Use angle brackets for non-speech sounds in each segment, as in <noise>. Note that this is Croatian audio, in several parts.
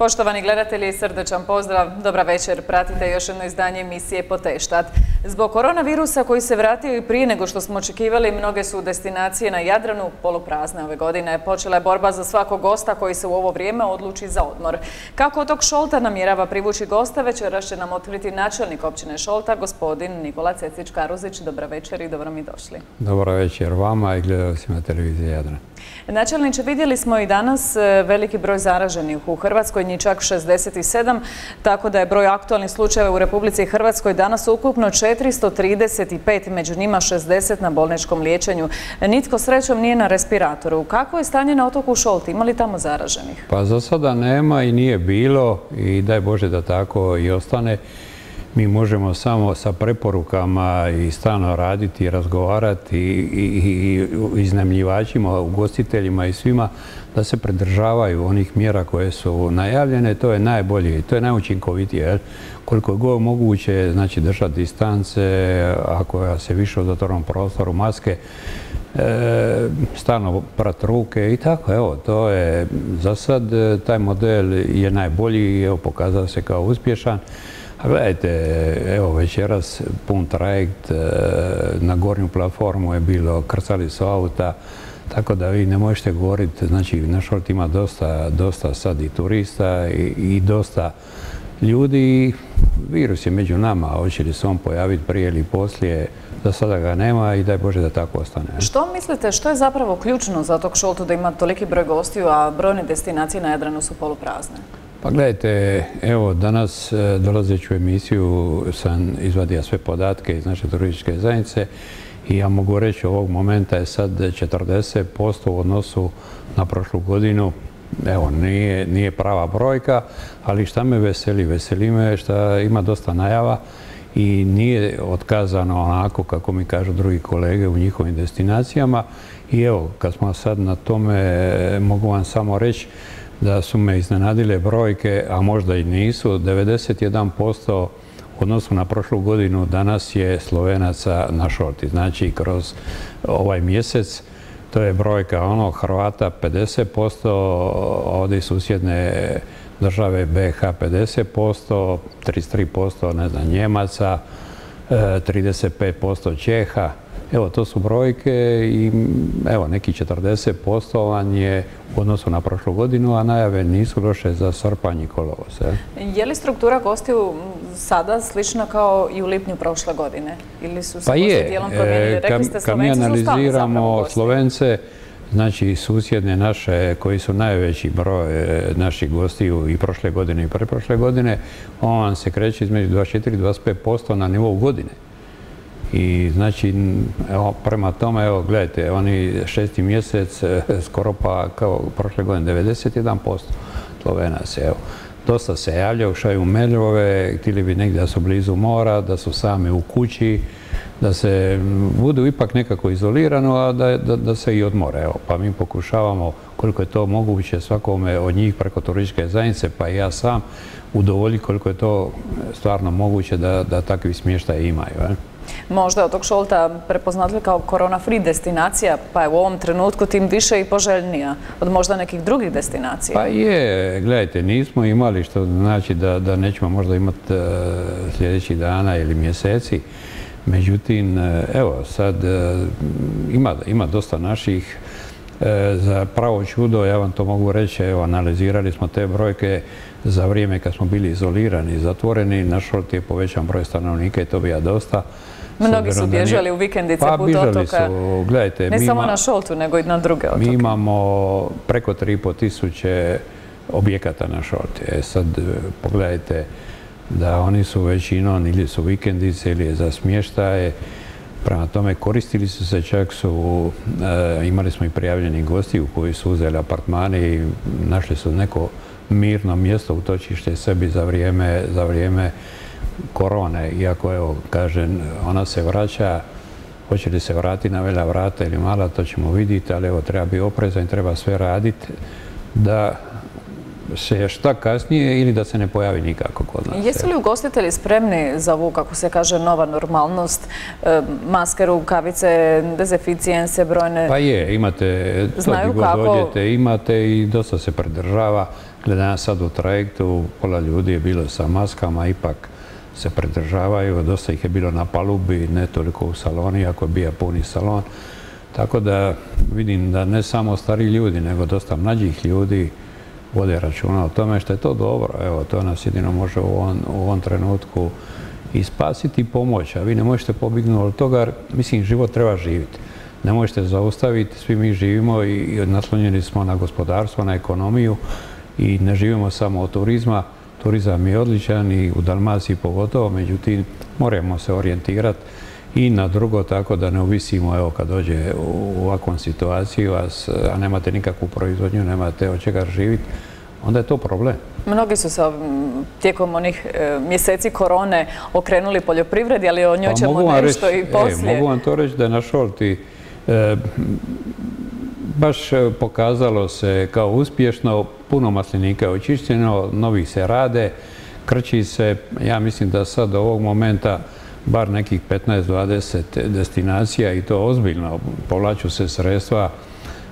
Poštovani gledatelji, srdečan pozdrav. Dobra večer. Pratite još jedno izdanje emisije Poteštat. Zbog koronavirusa koji se vratio i prije nego što smo očekivali, mnoge su destinacije na Jadranu poluprazne ove godine. Počela je borba za svakog gosta koji se u ovo vrijeme odluči za odmor. Kako otok Šolta namjerava privući gosta, večeras će nam otkriti načelnik općine Šolta, gospodin Nikola Cecić-Karuzić. Dobra večer i dobro mi došli. Dobro večer vama i gledalcima televizije Jadrana. Načelniče, vidjeli smo i danas e, veliki broj zaraženih u Hrvatskoj, njih čak 67, tako da je broj aktualnih slučajeva u Republici Hrvatskoj danas ukupno 435, među njima 60 na bolničkom liječenju. Nitko srećom nije na respiratoru. Kako je stanje na otoku Šolti? Ima li tamo zaraženih? Pa za sada nema i nije bilo i daj Bože da tako i ostane mi možemo samo sa preporukama i stalno raditi razgovarati i iznemljivačima, ugostiteljima i svima da se pridržavaju onih mjera koje su najavljene. To je najbolje i to je najučinkovitije. Koliko je god moguće, znači držati distance, ako se više u zatvornom prostoru, maske, e, stalno prat ruke i tako, evo, to je za sad taj model je najbolji evo pokazao se kao uspješan. A gledajte, evo večeras pun trajekt, e, na gornju platformu je bilo, krcali su auta, tako da vi ne možete govoriti, znači na šort ima dosta, dosta sad i turista i, dosta ljudi. Virus je među nama, hoće li se on pojaviti prije ili poslije, za sada ga nema i daj Bože da tako ostane. Što mislite, što je zapravo ključno za tog šoltu da ima toliki broj gostiju, a brojne destinacije na Jadranu su poluprazne? Pa gledajte, evo danas e, dolazeću u emisiju sam izvadio sve podatke iz naše turističke zajednice i ja mogu reći ovog momenta je sad 40% u odnosu na prošlu godinu. Evo, nije, nije prava brojka, ali šta me veseli? Veseli me što ima dosta najava i nije otkazano onako kako mi kažu drugi kolege u njihovim destinacijama. I evo, kad smo sad na tome, mogu vam samo reći da su me iznenadile brojke, a možda i nisu. 91% u odnosu na prošlu godinu danas je Slovenaca na šorti. Znači, kroz ovaj mjesec to je brojka ono Hrvata 50%, ovdje susjedne države BH 50%, 33% ne znam Njemaca, 35% e, Čeha. Evo, to su brojke i evo, neki 40% vam je u odnosu na prošlu godinu, a najave nisu loše za srpanj i kolovoz. Je li struktura gostiju sada slična kao i u lipnju prošle godine? Ili su se pa je. E, kad mi analiziramo Slovence, znači susjedne naše koji su najveći broj e, naših gostiju i prošle godine i preprošle godine, on se kreće između 24 i 25% na nivou godine. I znači, evo, prema tome, evo, gledajte, oni šesti mjesec, e, skoro pa kao prošle godine, 91% se, evo. Dosta se javljaju, šaju mailove, htjeli bi negdje da su blizu mora, da su sami u kući, da se budu ipak nekako izolirano, a da, da, se i odmore. Evo, pa mi pokušavamo koliko je to moguće svakome od njih preko turističke zajednice, pa i ja sam udovolji koliko je to stvarno moguće da, da takvi smještaje imaju. Eh? Možda od tog šolta prepoznatljiv kao korona-free destinacija, pa je u ovom trenutku tim više i poželjnija od možda nekih drugih destinacija. Pa je, gledajte, nismo imali što znači da, da nećemo možda imati uh, sljedećih dana ili mjeseci. Međutim, e, evo, sad e, ima, ima dosta naših za pravo čudo, ja vam to mogu reći, evo, analizirali smo te brojke za vrijeme kad smo bili izolirani, zatvoreni, na šolt je povećan broj stanovnika i to bi ja dosta. Mnogi su bježali u vikendice pa, put otoka. Su, gledajte, ne samo na Šoltu, nego i na druge otoke. Mi imamo preko 3,5 tisuće objekata na Šolti. E sad, e, pogledajte da oni su većinom ili su vikendice ili je za smještaje. Prema tome koristili su se, čak su, e, imali smo i prijavljeni gosti u koji su uzeli apartmane i našli su neko mirno mjesto, utočište sebi za vrijeme, za vrijeme korone, iako evo, kažem, ona se vraća, hoće li se vratiti na velja vrata ili mala, to ćemo vidjeti, ali evo, treba biti oprezan i treba sve raditi da se šta kasnije ili da se ne pojavi nikako kod nas. Jesu li ugostitelji spremni za ovu, kako se kaže, nova normalnost, e, maske, rukavice, dezeficijense, brojne... Pa je, imate, to god dođete, imate i dosta se pridržava. Gledam sad u trajektu, pola ljudi je bilo sa maskama, ipak se pridržavaju, dosta ih je bilo na palubi, ne toliko u saloni, ako je bio puni salon. Tako da vidim da ne samo stari ljudi, nego dosta mlađih ljudi vode računa o tome što je to dobro. Evo, to nas jedino može u ovom, trenutku i spasiti i pomoći. A vi ne možete pobignuti od toga, mislim, život treba živjeti. Ne možete zaustaviti, svi mi živimo i naslonjeni smo na gospodarstvo, na ekonomiju i ne živimo samo od turizma. Turizam je odličan i u Dalmaciji pogotovo, međutim moramo se orijentirati i na drugo tako da ne uvisimo evo kad dođe u ovakvom situaciju, a nemate nikakvu proizvodnju, nemate od čega živjeti, onda je to problem. Mnogi su se tijekom onih e, mjeseci korone okrenuli poljoprivredi, ali o njoj pa ćemo nešto i e, poslije. mogu vam to reći da je na Šolti e, baš pokazalo se kao uspješno, puno maslinika je očišćeno, novih se rade, krči se, ja mislim da sad do ovog momenta bar nekih 15-20 destinacija i to ozbiljno. Povlaču se sredstva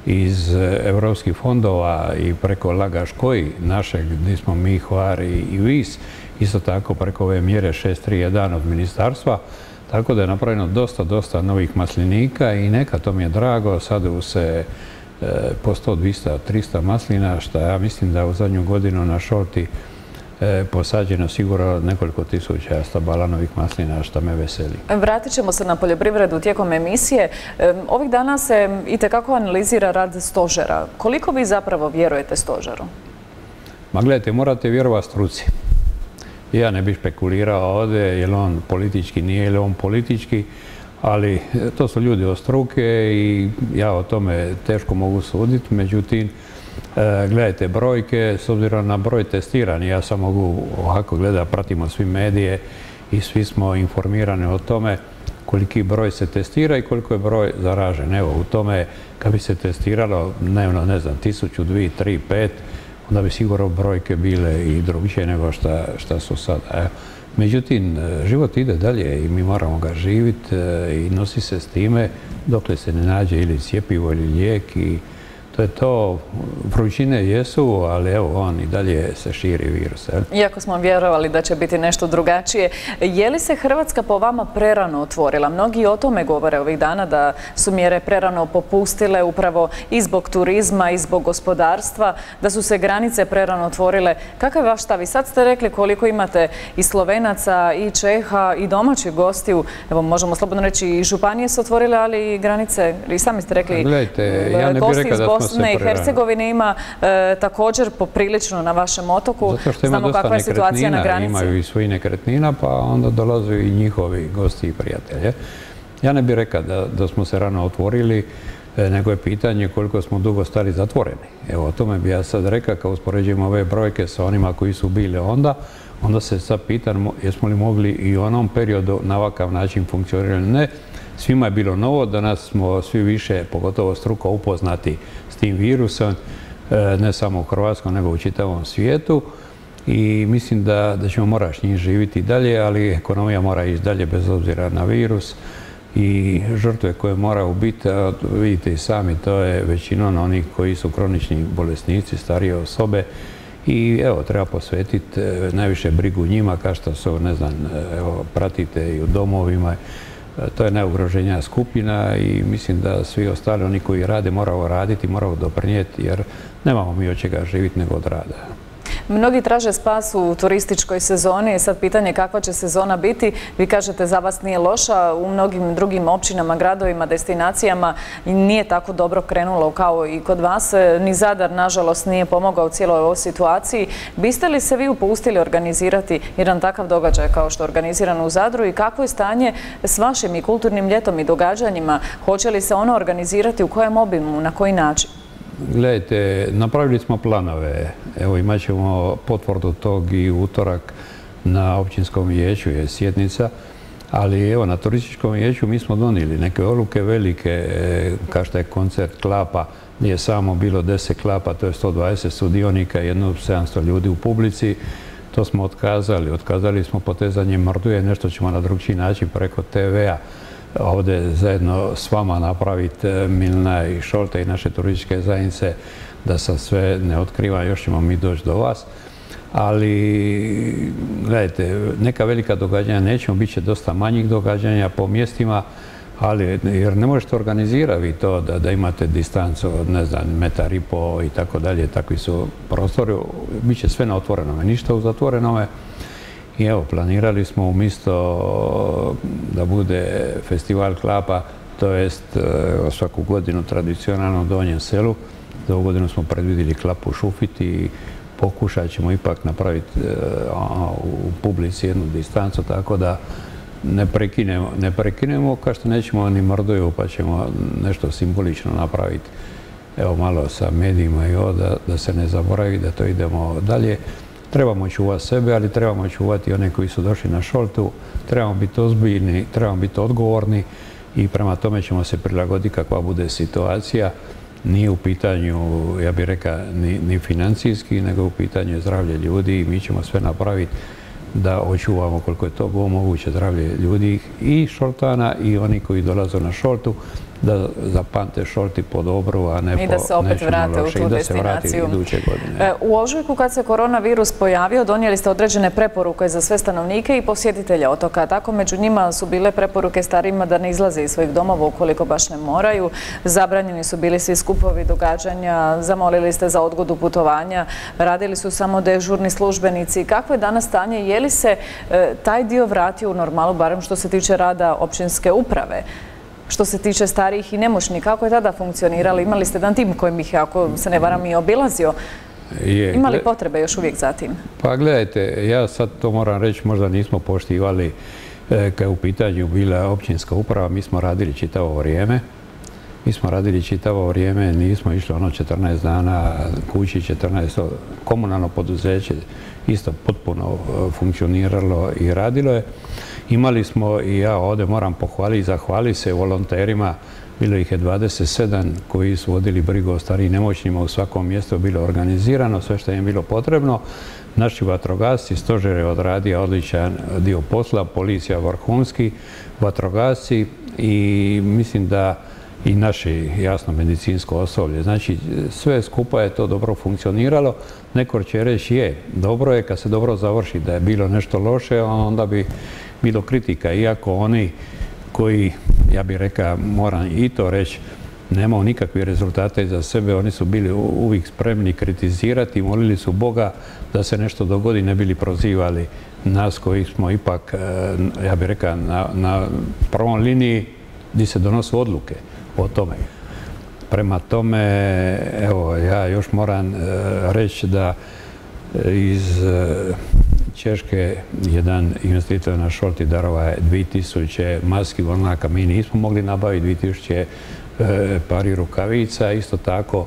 iz europskih fondova i preko Lagaš koji našeg, gdje smo mi, Hvar i Vis, isto tako preko ove mjere 631 od ministarstva. Tako da je napravljeno dosta, dosta novih maslinika i neka to mi je drago. Sad se e, po 100, 200, 300 maslina, što ja mislim da u zadnju godinu na šorti E, posađeno sigurno nekoliko tisuća stabala novih maslina, što me veseli. Vratit ćemo se na poljoprivredu tijekom emisije. E, ovih dana se i tekako analizira rad stožera. Koliko vi zapravo vjerujete stožeru? Ma gledajte, morate vjerovati struci. Ja ne bih špekulirao ovdje, je li on politički, nije li on politički, ali to su ljudi od struke i ja o tome teško mogu suditi, međutim, E, gledajte brojke, s obzirom na broj testirani, ja sam mogu ovako gledati, pratimo svi medije i svi smo informirani o tome koliki broj se testira i koliko je broj zaražen. Evo, u tome kad bi se testiralo dnevno, ne znam, tisuću, dvije, tri, pet, onda bi sigurno brojke bile i drugčije nego šta, su sada. Međutim, život ide dalje i mi moramo ga živjeti e, i nosi se s time dokle se ne nađe ili cijepivo ili lijek i to je to, vrućine jesu, ali evo on i dalje se širi virus. Iako smo vjerovali da će biti nešto drugačije, je li se Hrvatska po vama prerano otvorila? Mnogi o tome govore ovih dana da su mjere prerano popustile upravo i zbog turizma i zbog gospodarstva, da su se granice prerano otvorile. Kakav je vaš stav? I sad ste rekli koliko imate i Slovenaca i Čeha i domaćih gostiju. Evo možemo slobodno reći i županije su otvorile, ali i granice, i sami ste rekli, Gledajte, ja ne bih rekao da Bosne i Hercegovine ima e, također poprilično na vašem otoku. Zato što ima dosta je situacija na granici. Imaju i svojih nekretnina, pa onda dolaze i njihovi gosti i prijatelje. Ja ne bih rekao da, smo se rano otvorili, e, nego je pitanje koliko smo dugo stali zatvoreni. Evo, o tome bi ja sad rekao, kao uspoređujemo ove brojke sa onima koji su bili onda, onda se sad pitan jesmo li mogli i u onom periodu na ovakav način funkcionirati. Ne, svima je bilo novo, danas smo svi više, pogotovo struko, upoznati tim virusom, e, ne samo u Hrvatskom, nego u čitavom svijetu. I mislim da, da ćemo morati s njim živjeti dalje, ali ekonomija mora ići dalje bez obzira na virus i žrtve koje moraju biti, vidite i sami, to je većinom onih koji su kronični bolesnici, starije osobe i evo, treba posvetiti e, najviše brigu njima, kao što su, ne znam, e, evo, pratite i u domovima, to je najugroženija skupina i mislim da svi ostali oni koji rade moraju raditi, moraju doprinijeti jer nemamo mi od čega živjeti nego od rada. Mnogi traže spas u turističkoj sezoni sad pitanje kakva će sezona biti. Vi kažete za vas nije loša, u mnogim drugim općinama, gradovima, destinacijama nije tako dobro krenulo kao i kod vas. Ni Zadar, nažalost, nije pomogao u cijeloj ovoj situaciji. Biste li se vi upustili organizirati jedan takav događaj kao što je organiziran u Zadru i kakvo je stanje s vašim i kulturnim ljetom i događanjima? Hoće li se ono organizirati u kojem obimu, na koji način? Gledajte, napravili smo planove. Evo imat ćemo potvrdu tog i utorak na općinskom vijeću je sjednica. Ali evo, na turističkom vijeću mi smo donijeli neke odluke velike, e, kao što je koncert Klapa, nije samo bilo 10 klapa, to je 120 sudionika, jedno 700 ljudi u publici. To smo otkazali. Otkazali smo potezanje morduje, nešto ćemo na drugčiji način preko TV-a ovdje zajedno s vama napraviti e, Milna i Šolte i naše turističke zajednice da sam sve ne otkrivam, još ćemo mi doći do vas. Ali, gledajte, neka velika događanja nećemo, bit će dosta manjih događanja po mjestima, ali jer ne možete organizirati to da, da imate distancu od ne znam metar i po i tako dalje, takvi su prostori, bit će sve na otvorenome, ništa u zatvorenome. I evo, planirali smo umjesto da bude festival klapa, to jest e, svaku godinu tradicionalno Donjem selu, za ovu godinu smo predvidjeli klapu šufiti i pokušat ćemo ipak napraviti e, u publici jednu distancu, tako da ne prekinemo, ne prekinemo kao što nećemo ni mrdoju pa ćemo nešto simbolično napraviti. Evo malo sa medijima i ovo da, da se ne zaboravi da to idemo dalje. Trebamo čuvati sebe, ali trebamo čuvati one koji su došli na šoltu. Trebamo biti ozbiljni, trebamo biti odgovorni i prema tome ćemo se prilagoditi kakva bude situacija. Nije u pitanju, ja bih rekao, ni, ni financijski, nego u pitanju zdravlje ljudi i mi ćemo sve napraviti da očuvamo koliko je to moguće zdravlje ljudi i šoltana i oni koji dolaze na šoltu da zapamte šolti po dobru, a ne po I da se opet vrate u tu destinaciju. E, u ožujku kad se koronavirus pojavio, donijeli ste određene preporuke za sve stanovnike i posjetitelje otoka. Tako među njima su bile preporuke starima da ne izlaze iz svojih domova ukoliko baš ne moraju. Zabranjeni su bili svi skupovi događanja, zamolili ste za odgodu putovanja, radili su samo dežurni službenici. Kakvo je danas stanje? Je li se e, taj dio vratio u normalu, barem što se tiče rada općinske uprave? Što se tiče starijih i nemoćnih. Kako je tada funkcioniralo? Imali ste jedan tim kojim ih, ako se ne varam, i obilazio. Je, Imali potrebe još uvijek za tim? Pa gledajte, ja sad to moram reći, možda nismo poštivali e, kad je u pitanju bila općinska uprava, mi smo radili čitavo vrijeme. Mi smo radili čitavo vrijeme, nismo išli ono 14 dana kući, 14 komunalno poduzeće isto potpuno e, funkcioniralo i radilo je. Imali smo i ja ovdje moram pohvaliti i zahvaliti se volonterima, bilo ih je 27 koji su vodili brigu o starijim nemoćnima u svakom mjestu, bilo organizirano, sve što je bilo potrebno. Naši vatrogasci, stožer je odradio odličan dio posla, policija vrhunski, vatrogasci i mislim da i naše, jasno, medicinsko osoblje. Znači, sve skupa je to dobro funkcioniralo. Neko će reći je, dobro je kad se dobro završi, da je bilo nešto loše, onda bi bilo kritika. Iako oni koji, ja bih rekao, moram i to reći, nemao nikakve rezultate za sebe, oni su bili uvijek spremni kritizirati, molili su Boga da se nešto dogodi, ne bili prozivali nas koji smo ipak, eh, ja bih rekao, na, na prvom liniji gdje se donose odluke o tome. Prema tome, evo, ja još moram e, reći da e, iz e, Češke jedan investitor na Šolti darova je 2000 maski vonaka. Mi nismo mogli nabaviti 2000 pari rukavica. Isto tako,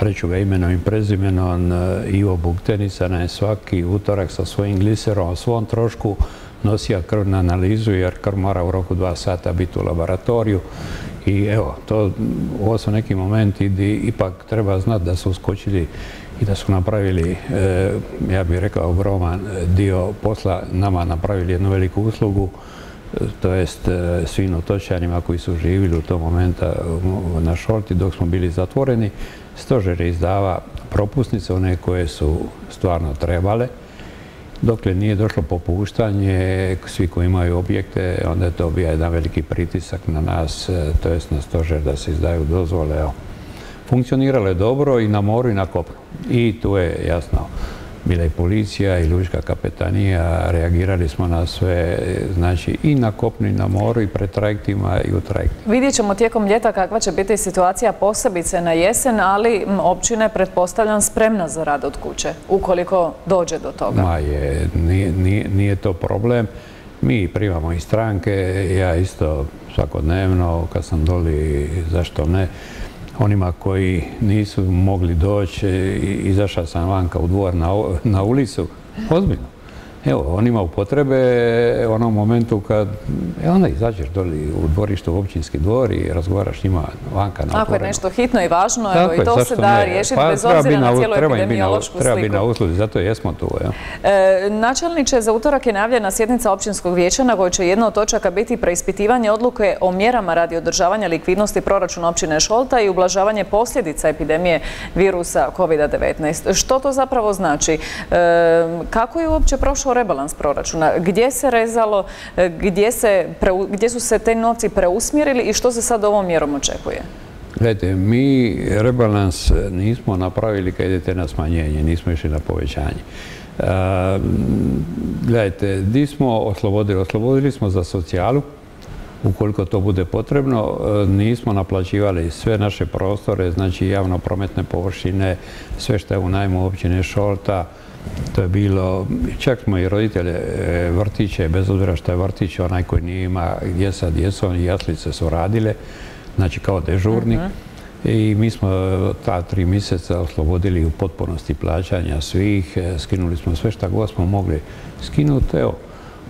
reću ga imenom i prezimenom, Ivo Buktenica na svaki utorak sa svojim gliserom o svom trošku nosija krv na analizu jer krv mora u roku dva sata biti u laboratoriju i evo, to, ovo su neki momenti gdje ipak treba znati da su uskočili i da su napravili, e, ja bih rekao, ogroman dio posla, nama napravili jednu veliku uslugu, to jest e, svim otočanima koji su živjeli u tom momenta na šolti dok smo bili zatvoreni. Stožer je izdava propusnice, one koje su stvarno trebale, Dokle nije došlo popuštanje, svi koji imaju objekte, onda je to bio jedan veliki pritisak na nas, e, to jest na stožer da se izdaju dozvole. Funkcioniralo je dobro i na moru i na kopnu. I tu je jasno bila i policija i lučka kapetanija, reagirali smo na sve, znači i na kopnu i na moru i pred trajektima i u trajektima. Vidjet ćemo tijekom ljeta kakva će biti situacija posebice na jesen, ali općina je pretpostavljam spremna za rad od kuće, ukoliko dođe do toga. Ma je, nije, nije to problem. Mi primamo i stranke, ja isto svakodnevno, kad sam doli, zašto ne, onima koji nisu mogli doći, izašao sam vanka u dvor na, ulicu, ozbiljno. Evo, on ima potrebe u onom momentu kad e, onda izađeš doli u dvorište u općinski dvor i razgovaraš s njima vanka na Ako je nešto hitno i važno, evo i to se da riješiti pa, bez obzira na cijelu epidemiološku Treba bi na usluzi, zato jesmo tu. Ja. E, načelniče, za utorak je najavljena sjednica općinskog vijeća na kojoj će jedna od točaka biti preispitivanje odluke o mjerama radi održavanja likvidnosti proračuna općine Šolta i ublažavanje posljedica epidemije virusa COVID-19. Što to zapravo znači? E, kako je uopće prošao rebalans proračuna? Gdje se rezalo? E, gdje, se, gdje su se te novci preusmjerili i što se sad ovom mjerom očekuje? Gledajte, mi rebalans nismo napravili kad idete na smanjenje, nismo išli na povećanje. E, gledajte, di smo oslobodili? Oslobodili smo za socijalu, ukoliko to bude potrebno. E, nismo naplaćivali sve naše prostore, znači javno prometne površine, sve što je u najmu općine Šolta, to je bilo, čak smo i roditelje e, vrtiće, bez obzira što je vrtić onaj koji nije ima gdje sa djecom jaslice su radile, znači kao dežurni. I mi smo ta tri mjeseca oslobodili u potpunosti plaćanja svih, e, skinuli smo sve što god smo mogli skinuti, evo.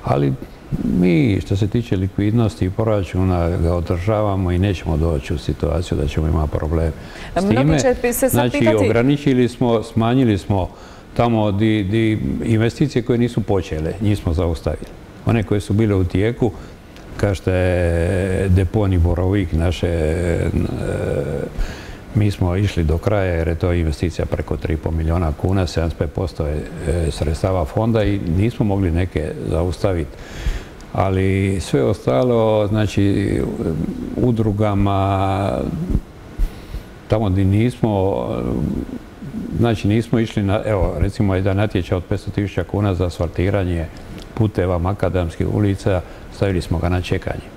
Ali mi što se tiče likvidnosti i proračuna ga održavamo i nećemo doći u situaciju da ćemo imati problem s time. Znači, ograničili smo, smanjili smo tamo di, investicije koje nisu počele, njih smo zaustavili. One koje su bile u tijeku, kao što je deponi Borovik naše, e, mi smo išli do kraja jer je to investicija preko 3,5 milijuna kuna, 75% je e, sredstava fonda i nismo mogli neke zaustaviti. Ali sve ostalo, znači udrugama, tamo gdje nismo, Znači nismo išli na, evo recimo jedan natječaj od 500.000 kuna za asfaltiranje puteva makadamskih ulica, stavili smo ga na čekanje.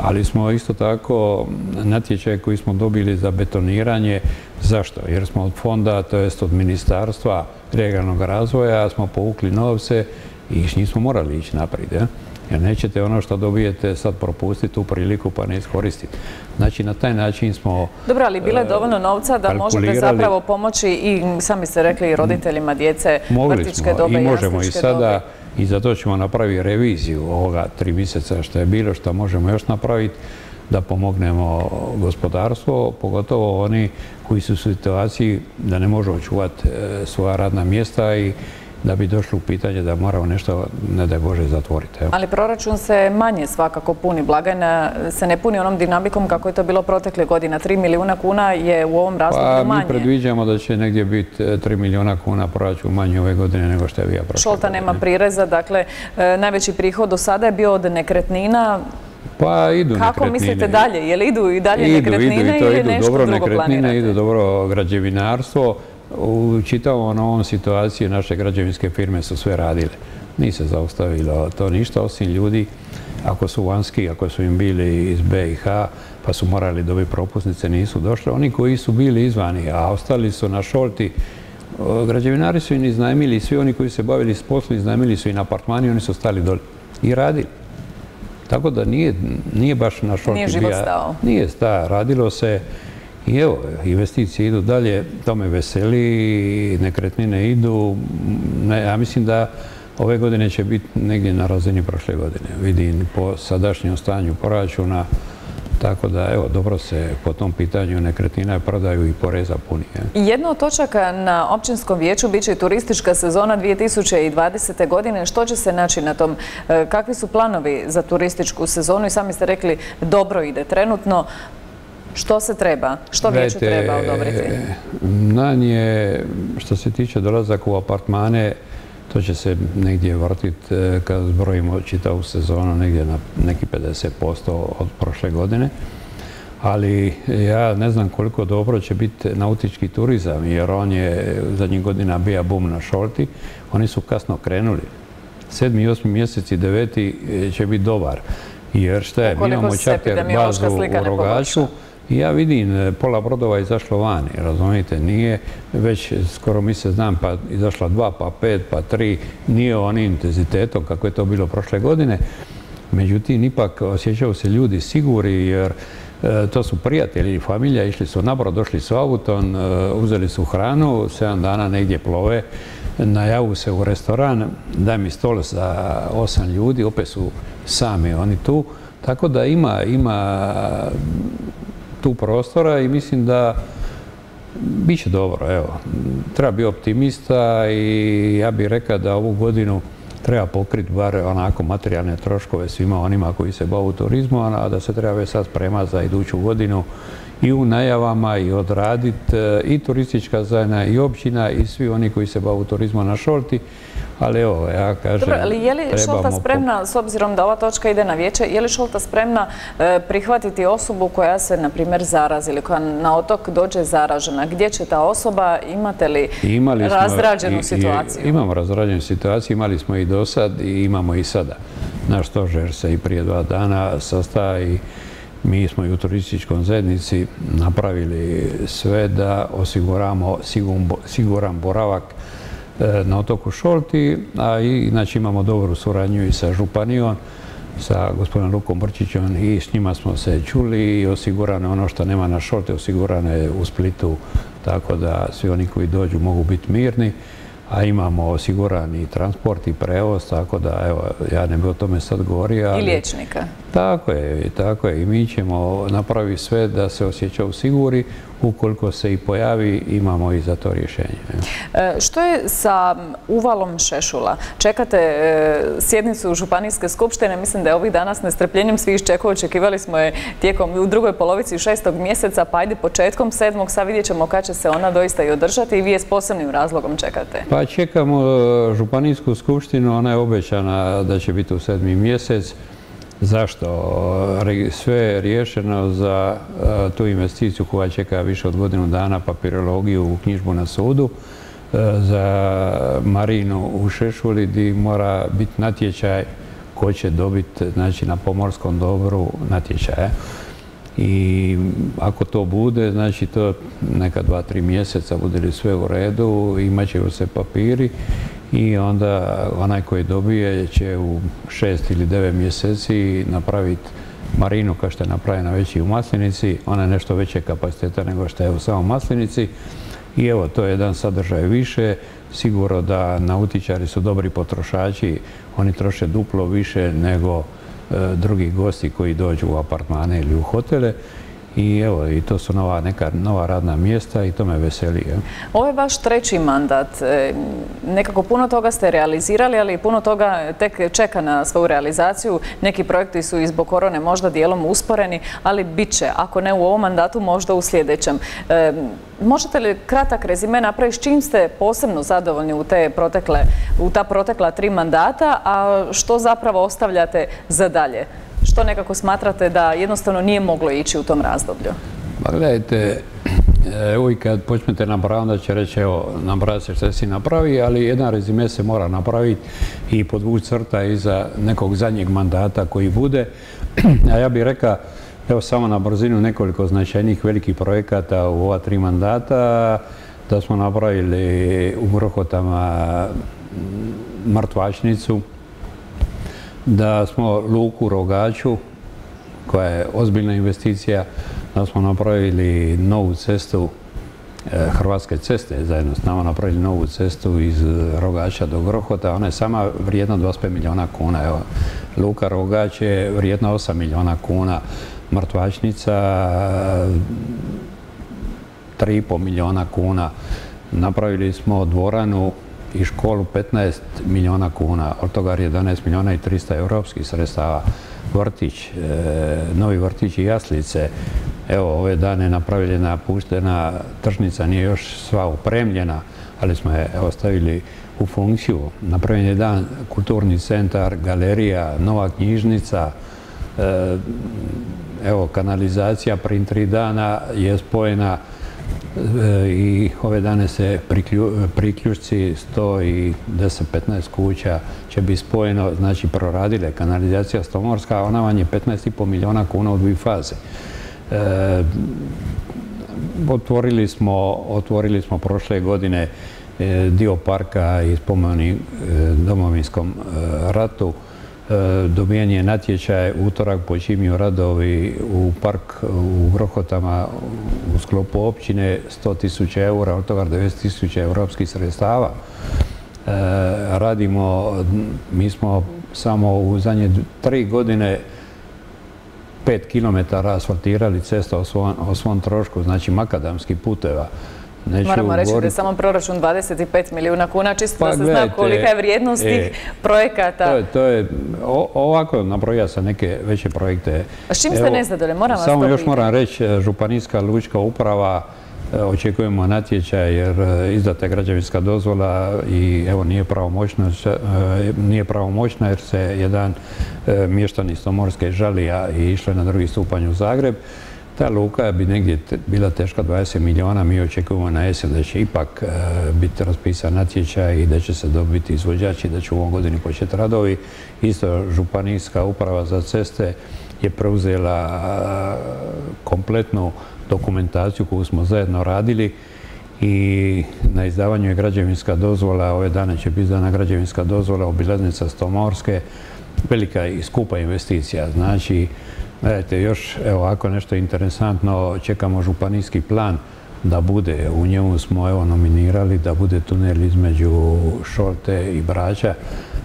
Ali smo isto tako natječaj koji smo dobili za betoniranje. Zašto? Jer smo od fonda, to jest od ministarstva regionalnog razvoja, smo povukli novce i nismo morali ići naprijed. Ja? Jer nećete ono što dobijete sad propustiti u priliku pa ne iskoristiti. Znači na taj način smo... Dobro, ali bilo je dovoljno novca da možete zapravo pomoći i sami ste rekli roditeljima djece vrtičke dobe i možemo i sada i zato ćemo napraviti reviziju ovoga tri mjeseca što je bilo, što možemo još napraviti da pomognemo gospodarstvo, pogotovo oni koji su u situaciji da ne može očuvati e, svoja radna mjesta i da bi došlo u pitanje da moramo nešto, ne da je Bože, zatvoriti. Ali proračun se manje svakako puni. Blagajna se ne puni onom dinamikom kako je to bilo protekle godina. 3 milijuna kuna je u ovom razlogu manje. Pa mi predviđamo da će negdje biti 3 e, milijuna kuna proračun manje ove godine nego što je bio prošle Šolta nema prireza, dakle e, najveći prihod do sada je bio od nekretnina. Pa idu Kako mislite dalje? Je li idu i dalje nekretnine idu, ili nešto dobro nekretnine, Idu dobro građevinarstvo u čitavom ovom situaciji naše građevinske firme su sve radile. Nije se zaustavilo to ništa osim ljudi ako su vanjski, ako su im bili iz BiH pa su morali dobiti propusnice, nisu došli. Oni koji su bili izvani, a ostali su na šolti, građevinari su im iznajmili, svi oni koji se bavili s poslom iznajmili su i na apartmani, oni su stali doli i radili. Tako da nije, nije baš na šolti. Nije život stao. Nije stao. Radilo se i evo, investicije idu dalje, to me veseli, nekretnine idu. ja mislim da ove godine će biti negdje na razini prošle godine. Vidim po sadašnjem stanju proračuna, tako da, evo, dobro se po tom pitanju nekretnina prodaju i poreza puni. Jedno od točaka na općinskom vijeću bit će turistička sezona 2020. godine. Što će se naći na tom? E, kakvi su planovi za turističku sezonu? I sami ste rekli, dobro ide trenutno. Što se treba? Što vijeću treba odobriti? je, što se tiče dolazaka u apartmane, to će se negdje vrtiti e, kad zbrojimo čitavu sezonu negdje na neki 50% od prošle godine. Ali ja ne znam koliko dobro će biti nautički turizam, jer on je zadnjih godina bija bum na šolti. Oni su kasno krenuli. Sedmi, osmi mjesec i deveti e, će biti dobar. Jer šta je, mi imamo čarter bazu u Rogaču, ja vidim, e, pola brodova je izašlo vani, razumijete, nije već skoro mi se znam pa izašla dva, pa pet, pa tri, nije onim intenzitetom kako je to bilo prošle godine. Međutim, ipak osjećaju se ljudi siguri jer e, to su prijatelji i familija, išli su na brod, došli su autom, e, uzeli su hranu, sedam dana negdje plove, najavu se u restoran, daj mi stol za osam ljudi, opet su sami oni tu. Tako da ima, ima tu prostora i mislim da bit će dobro, evo. Treba biti optimista i ja bih rekao da ovu godinu treba pokriti bar onako materijalne troškove svima onima koji se bavu turizmom, a da se treba već sad spremati za iduću godinu i u najavama i odraditi e, i turistička zajedna i općina i svi oni koji se bavu turizmom na Šolti. Ali evo, ja kažem... Dobro, ali je li Šolta spremna, s obzirom da ova točka ide na vijeće, je li Šolta spremna e, prihvatiti osobu koja se, na primjer, zarazi ili koja na otok dođe zaražena? Gdje će ta osoba? Imate li razrađenu situaciju? Imamo razrađenu situaciju, imali smo i do sad i imamo i sada. Naš stožer se i prije dva dana sastaja i mi smo i u turističkom zajednici napravili sve da osiguramo siguran boravak na otoku Šolti, a i znači imamo dobru suradnju i sa Županijom, sa gospodinom Lukom Brčićom i s njima smo se čuli i osigurano ono što nema na Šolti, osigurano je u Splitu, tako da svi oni koji dođu mogu biti mirni a imamo osigurani transport i prevoz, tako da evo, ja ne bi o tome sad govorio. I liječnika. Tako je, tako je. I mi ćemo napraviti sve da se osjećaju siguri. Ukoliko se i pojavi, imamo i za to rješenje. E, što je sa uvalom Šešula? Čekate e, sjednicu Županijske skupštine, mislim da je ovih dana s nestrpljenjem svi iščekao, očekivali smo je tijekom u drugoj polovici šestog mjeseca, pa ajde početkom sedmog, sad vidjet ćemo kad će se ona doista i održati i vi je s posebnim razlogom čekate. Pa čekamo e, Županijsku skupštinu, ona je obećana da će biti u sedmi mjesec. Zašto? Sve je riješeno za e, tu investiciju koja čeka više od godinu dana papirologiju u knjižbu na sudu e, za Marinu u Šešuli gdje mora biti natječaj ko će dobiti znači, na pomorskom dobru natječaja. I ako to bude, znači to neka dva, tri mjeseca bude li sve u redu, imat će se papiri i onda onaj koji dobije će u šest ili devet mjeseci napraviti marinu kao što je napravljena već i u Maslinici. Ona je nešto veće kapaciteta nego što je u samom Maslinici. I evo, to je jedan sadržaj više. Sigurno da nautičari su dobri potrošači. Oni troše duplo više nego e, drugi gosti koji dođu u apartmane ili u hotele i evo, i to su nova, neka nova radna mjesta i to me veseli. Ovo je vaš treći mandat. E, nekako puno toga ste realizirali, ali puno toga tek čeka na svoju realizaciju. Neki projekti su i zbog korone možda dijelom usporeni, ali bit će, ako ne u ovom mandatu, možda u sljedećem. E, možete li kratak rezime napraviti s čim ste posebno zadovoljni u, te protekle, u ta protekla tri mandata, a što zapravo ostavljate za dalje? Što nekako smatrate da jednostavno nije moglo ići u tom razdoblju? Pa gledajte, evo i kad počnete napraviti, onda će reći evo, napraviti se što si napravi, ali jedan rezime se mora napraviti i podvući crta iza nekog zadnjeg mandata koji bude. A ja bih rekao, evo samo na brzinu nekoliko značajnih velikih projekata u ova tri mandata, da smo napravili u Grohotama mrtvačnicu, da smo luku Rogaču, koja je ozbiljna investicija, da smo napravili novu cestu e, Hrvatske ceste, zajedno s nama napravili novu cestu iz Rogača do Grohota, ona je sama vrijedna 25 milijuna kuna. Luka Rogać je vrijedna 8 milijuna kuna, Mrtvačnica 3,5 milijuna kuna. Napravili smo dvoranu i školu 15 milijuna kuna, od toga 11 milijuna i 300 europskih sredstava. Vrtić, e, novi vrtić i jaslice. Evo, ove dane je napravljena, puštena tržnica, nije još sva upremljena, ali smo je ostavili u funkciju. Napravljen je dan kulturni centar, galerija, nova knjižnica, e, evo, kanalizacija prin tri dana je spojena i ove dane se priključci 100 i 10-15 kuća će biti spojeno, znači proradile kanalizacija stomorska, ona vam je 15,5 milijuna kuna u dvije faze. E, otvorili smo, otvorili smo prošle godine e, dio parka i spomeni domovinskom ratu E, dobijen je natječaj utorak počinju radovi u park u Grohotama u sklopu općine 100.000 eura, od toga 90.000 europskih sredstava. radimo, mi smo samo u zadnje tri godine pet kilometara asfaltirali cesta o svom, trošku, znači makadamskih puteva. Moramo reći da je samo proračun 25 milijuna kuna, čisto da pa se zna kolika je vrijednost tih e, projekata. To je, ovako nabroja sa neke veće projekte. A s čim ste nezadovoljni? Moram vas Samo još moram reći, Županijska lučka uprava E, očekujemo natječaj jer e, izdata je građevinska dozvola i evo nije pravomoćna, e, nije pravomoćna jer se jedan mještan iz Tomorske žalija i išle na drugi stupanj u Zagreb. Ta luka bi negdje bila teška 20 milijuna, mi očekujemo na jesen da će ipak biti raspisan natječaj i da će se dobiti izvođači, da će u ovom godini početi radovi. Isto Županijska uprava za ceste je preuzela kompletnu dokumentaciju koju smo zajedno radili i na izdavanju je građevinska dozvola, ove dane će biti izdana građevinska dozvola obilaznica Stomorske, velika i skupa investicija. Znači, gledajte, još evo ovako nešto interesantno, čekamo županijski plan da bude, u njemu smo evo nominirali da bude tunel između Šorte i Braća,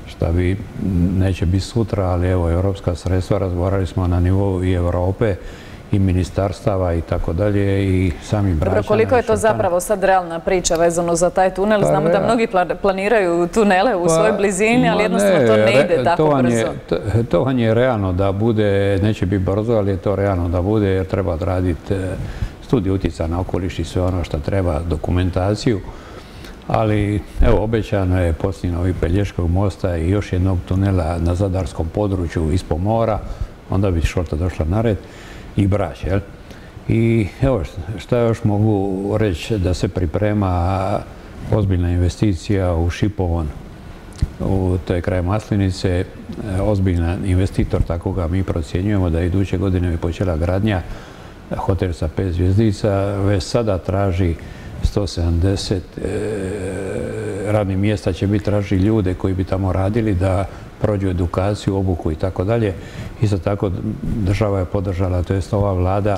šta bi neće biti sutra, ali evo europska sredstva, razgovarali smo na nivou i Europe, i ministarstava i tako dalje i sami. Dobro, koliko je to zapravo sad realna priča vezano za taj tunel? Pa Znamo da mnogi planiraju tunele u pa, svojoj blizini, ali jednostavno to ne ide tako brzo. to vam je realno da bude, neće biti brzo, ali je to realno da bude jer treba odraditi e, studiju utjecaja na okoliš i sve ono što treba, dokumentaciju. Ali, evo, obećano je poslije novih Pelješkog mosta i još jednog tunela na Zadarskom području ispod mora, onda bi šorta došla na red i. Jel? I evo šta još mogu reći da se priprema ozbiljna investicija u Šipovon, u toj kraj Maslinice, ozbiljan investitor, tako ga mi procjenjujemo da iduće godine bi počela gradnja hotel sa pet zvijezdica, već sada traži 170 e, radnih mjesta će biti traži ljude koji bi tamo radili da prođu edukaciju, obuku i tako dalje. Isto tako država je podržala, to jest ova vlada,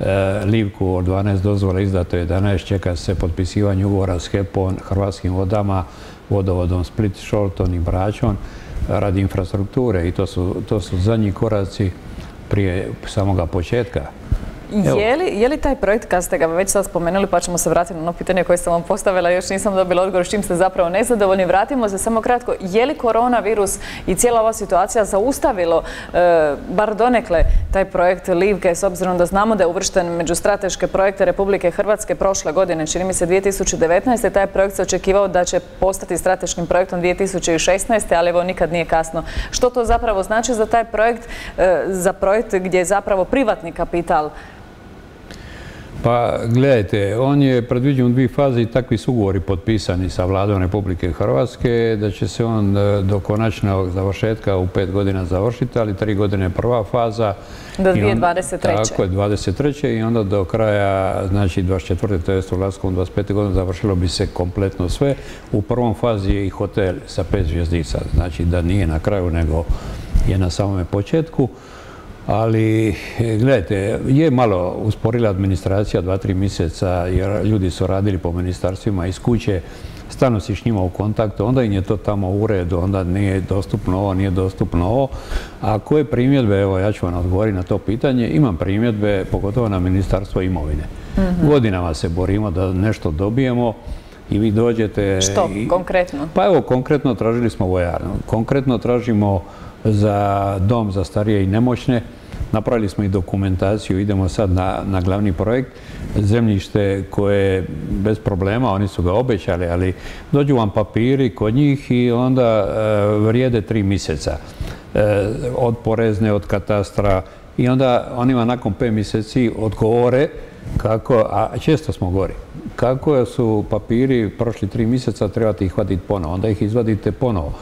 e, Livku od 12 dozvola izdato 11, čeka se potpisivanje ugovora s HEP-om, Hrvatskim vodama, vodovodom Split, Šolton i Braćom radi infrastrukture i to su, to su zadnji koraci prije samoga početka. Je li, taj projekt, kad ste ga već sad spomenuli, pa ćemo se vratiti na ono pitanje koje sam vam postavila, još nisam dobila odgovor s čim ste zapravo nezadovoljni, vratimo se samo kratko, je li koronavirus i cijela ova situacija zaustavilo, e, bar donekle, taj projekt Livke, s obzirom da znamo da je uvršten među strateške projekte Republike Hrvatske prošle godine, čini mi se 2019. Taj projekt se očekivao da će postati strateškim projektom 2016. ali evo nikad nije kasno. Što to zapravo znači za taj projekt, e, za projekt gdje je zapravo privatni kapital pa gledajte, on je predviđen u dvije faze i takvi su ugovori potpisani sa vladom Republike Hrvatske, da će se on e, do konačnog završetka u pet godina završiti, ali tri godine je prva faza. Do 2023. Tako je, 2023. i onda do kraja, znači 24. to jest u Laskom 25. godina završilo bi se kompletno sve. U prvom fazi je i hotel sa pet zvijezdica, znači da nije na kraju nego je na samome početku ali gledajte, je malo usporila administracija dva, tri mjeseca jer ljudi su radili po ministarstvima iz kuće, stano si s njima u kontaktu, onda im je to tamo u redu, onda nije dostupno ovo, nije dostupno ovo. A koje primjedbe, evo ja ću vam odgovoriti na to pitanje, imam primjedbe pogotovo na ministarstvo imovine. Mhm. Godinama se borimo da nešto dobijemo, i vi dođete... Što konkretno? Pa evo, konkretno tražili smo vojarnu. Konkretno tražimo za dom za starije i nemoćne. Napravili smo i dokumentaciju, idemo sad na, glavni projekt. Zemljište koje bez problema, oni su ga obećali, ali dođu vam papiri kod njih i onda e, vrijede tri mjeseca. E, od porezne, od katastra i onda onima nakon pet mjeseci odgovore kako, a često smo gori, kako su papiri prošli tri mjeseca, trebate ih hvatiti ponovo, onda ih izvadite ponovo.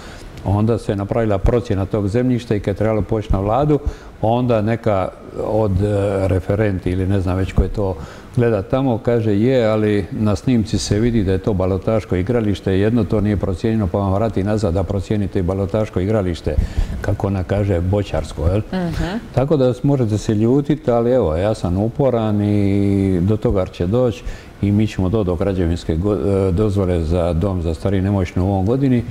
Onda se napravila procjena tog zemljišta i kad je trebalo poći na vladu, onda neka od e, referenti ili ne znam već ko je to gleda tamo, kaže je, ali na snimci se vidi da je to balotaško igralište, jedno to nije procijenjeno pa vam vrati nazad da procijenite i balotaško igralište, kako ona kaže, boćarsko, jel? Mhm. Tako da možete se ljutiti, ali evo, ja sam uporan i do toga će doći i mi ćemo do, do građevinske e, dozvole za dom za stari nemoćne u ovom godini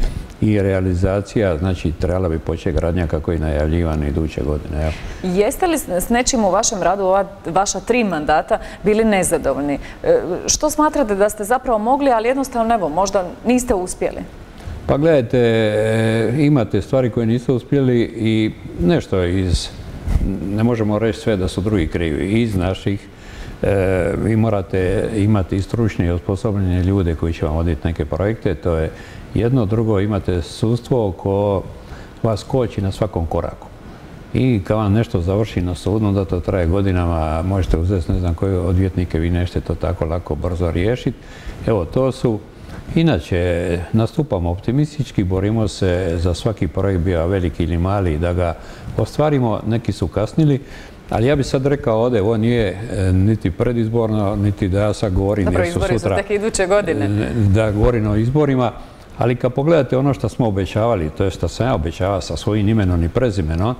i realizacija, znači trebala bi početi gradnja kako je najavljivan iduće godine. Jeste li s nečim u vašem radu, ova vaša tri mandata, bili nezadovoljni? E, što smatrate da ste zapravo mogli, ali jednostavno evo, možda niste uspjeli? Pa gledajte, e, imate stvari koje niste uspjeli i nešto iz, ne možemo reći sve da su drugi krivi, iz naših E, vi morate imati i i osposobljene ljude koji će vam voditi neke projekte. To je jedno. Drugo, imate sudstvo ko vas koči na svakom koraku. I kad vam nešto završi na sudu, onda to traje godinama, možete uzeti ne znam koje odvjetnike, vi nećete to tako lako brzo riješiti. Evo, to su Inače, nastupamo optimistički, borimo se za svaki projekt bio veliki ili mali da ga ostvarimo. Neki su kasnili, ali ja bih sad rekao ovdje, ovo nije e, niti predizborno, niti da ja sad govorim Dobro, izbori su tek iduće godine. Da govorim o izborima, ali kad pogledate ono što smo obećavali, to je što sam ja obećavao sa svojim imenom i prezimenom,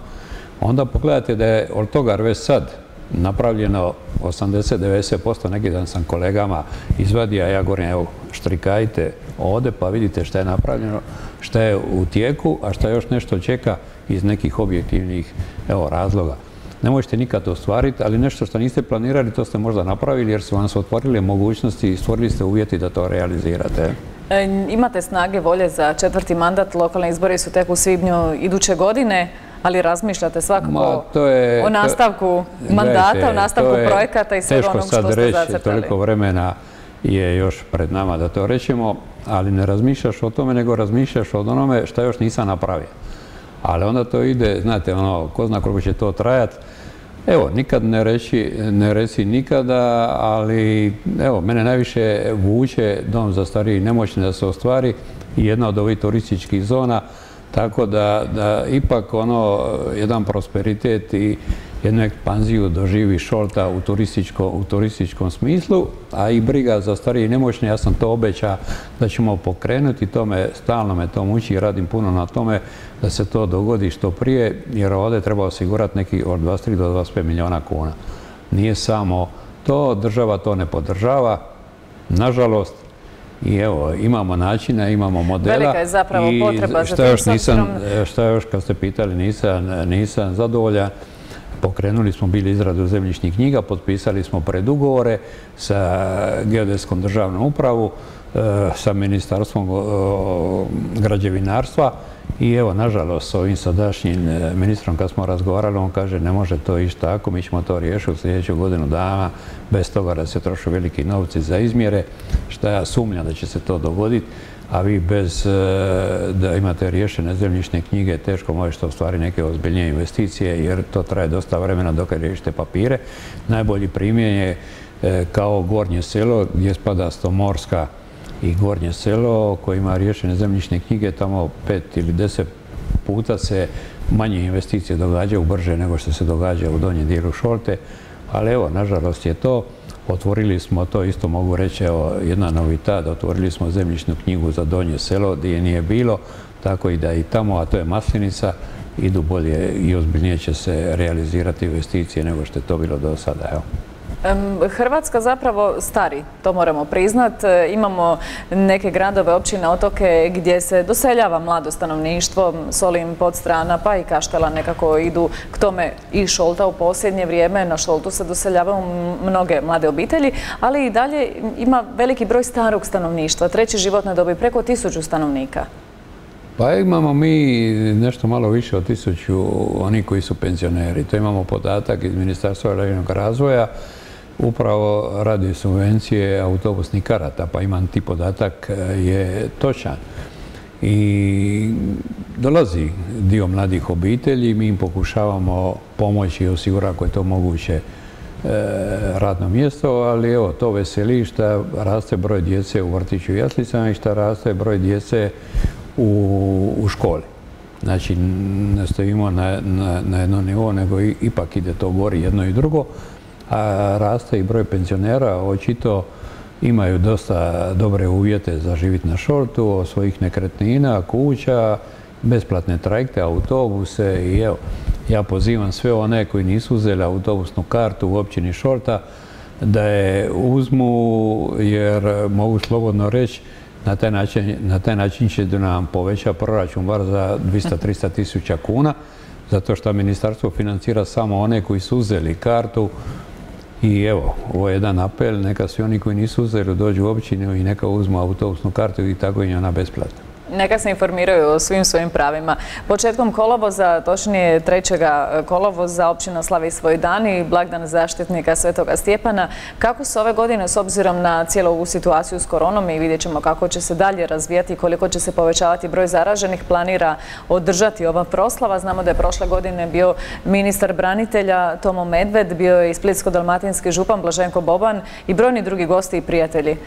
onda pogledate da je od toga već sad napravljeno 80-90%, neki dan sam kolegama izvadio, a ja govorim, evo, štrikajte ovdje pa vidite šta je napravljeno, šta je u tijeku, a šta još nešto čeka iz nekih objektivnih evo, razloga ne možete nikad ostvariti, ali nešto što niste planirali, to ste možda napravili jer su vam se otvorile mogućnosti i stvorili ste uvjeti da to realizirate. E, imate snage, volje za četvrti mandat, lokalne izbori su tek u svibnju iduće godine, ali razmišljate svakako o nastavku mandata, o nastavku projekata i svega onog što ste zacrtali. Sad reći, toliko vremena je još pred nama da to rećemo, ali ne razmišljaš o tome, nego razmišljaš o onome što još nisam napravio. Ali onda to ide, znate, ono, ko zna koliko će to trajati, Evo, nikad ne reći, ne reci nikada, ali evo, mene najviše vuče dom za stariji i nemoćni da se ostvari i jedna od ovih turističkih zona, tako da, da ipak ono, jedan prosperitet i jednu ekspanziju doživi Šolta u, u turističkom smislu, a i briga za starije i nemoćne, ja sam to obeća da ćemo pokrenuti, to me, stalno me to muči radim puno na tome da se to dogodi što prije, jer ovdje treba osigurati neki od 23 do 25 milijuna kuna. Nije samo to, država to ne podržava, nažalost, i evo, imamo načina, imamo modela. Velika je zapravo potreba za još nisam, Šta još kad ste pitali, nisam, nisam zadovoljan. Pokrenuli smo bili izradu zemljišnih knjiga, potpisali smo predugovore sa Geodetskom državnom upravu, sa Ministarstvom građevinarstva i evo, nažalost, s ovim sadašnjim e, ministrom kad smo razgovarali, on kaže ne može to ići tako, mi ćemo to riješiti u sljedeću godinu dana, bez toga da se trošu veliki novci za izmjere, što ja sumnjam da će se to dogoditi, a vi bez e, da imate riješene zemljišne knjige teško možete ostvariti neke ozbiljnije investicije jer to traje dosta vremena dok riješite papire. Najbolji primjer je e, kao Gornje selo gdje spada Stomorska i Gornje selo koji ima riješene zemljišne knjige, tamo pet ili deset puta se manje investicije događaju brže nego što se događa u donjem dijelu Šolte, ali evo, nažalost je to. Otvorili smo to, isto mogu reći, evo, jedna novita, da otvorili smo zemljišnu knjigu za donje selo gdje nije bilo, tako i da i tamo, a to je Maslinica, idu bolje i ozbiljnije će se realizirati investicije nego što je to bilo do sada. Evo. Hrvatska zapravo stari, to moramo priznat. E, imamo neke gradove, općine, otoke gdje se doseljava mlado stanovništvo, Solim, Podstrana pa i Kaštela nekako idu k tome i Šolta u posljednje vrijeme. Na Šoltu se doseljavaju mnoge mlade obitelji, ali i dalje ima veliki broj starog stanovništva, treći životne dobi, preko tisuću stanovnika. Pa imamo mi nešto malo više od tisuću oni koji su penzioneri. To imamo podatak iz Ministarstva regionalnog razvoja upravo radi subvencije autobusnih karata, pa imam ti podatak e, je točan. I dolazi dio mladih obitelji, mi im pokušavamo pomoći i osigurati ako je to moguće e, radno mjesto, ali evo, to veseli šta raste broj djece u vrtiću jaslicama i šta raste broj djece u, školi. Znači, ne stojimo na, jedno nivo, nego ipak ide to gori jedno i drugo a raste i broj penzionera, očito imaju dosta dobre uvjete za živjeti na šortu, od svojih nekretnina, kuća, besplatne trajekte, autobuse i evo, ja pozivam sve one koji nisu uzeli autobusnu kartu u općini Šorta da je uzmu jer mogu slobodno reći na taj način, na taj način će nam poveća proračun bar za 200-300 tisuća kuna zato što ministarstvo financira samo one koji su uzeli kartu i evo, ovo je jedan apel, neka svi oni koji nisu uzeli dođu u općinu i neka uzmu autobusnu kartu i tako je ona besplatna neka se informiraju o svim svojim pravima. Početkom kolovoza, točnije 3. kolovoza, općina slavi svoj dan i blagdan zaštitnika Svetoga Stjepana. Kako se ove godine, s obzirom na cijelu ovu situaciju s koronom i vidjet ćemo kako će se dalje razvijati, koliko će se povećavati broj zaraženih, planira održati ova proslava. Znamo da je prošle godine bio ministar branitelja Tomo Medved, bio je i Splitsko-dalmatinski župan Blaženko Boban i brojni drugi gosti i prijatelji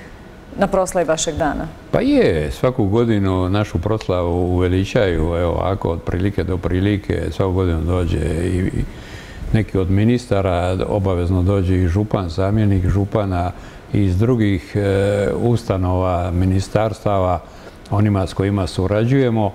na proslavi vašeg dana? Pa je, svaku godinu našu proslavu uveličaju, evo ovako, od prilike do prilike, svaku godinu dođe i neki od ministara, obavezno dođe i župan, zamjenik župana iz drugih e, ustanova, ministarstava, onima s kojima surađujemo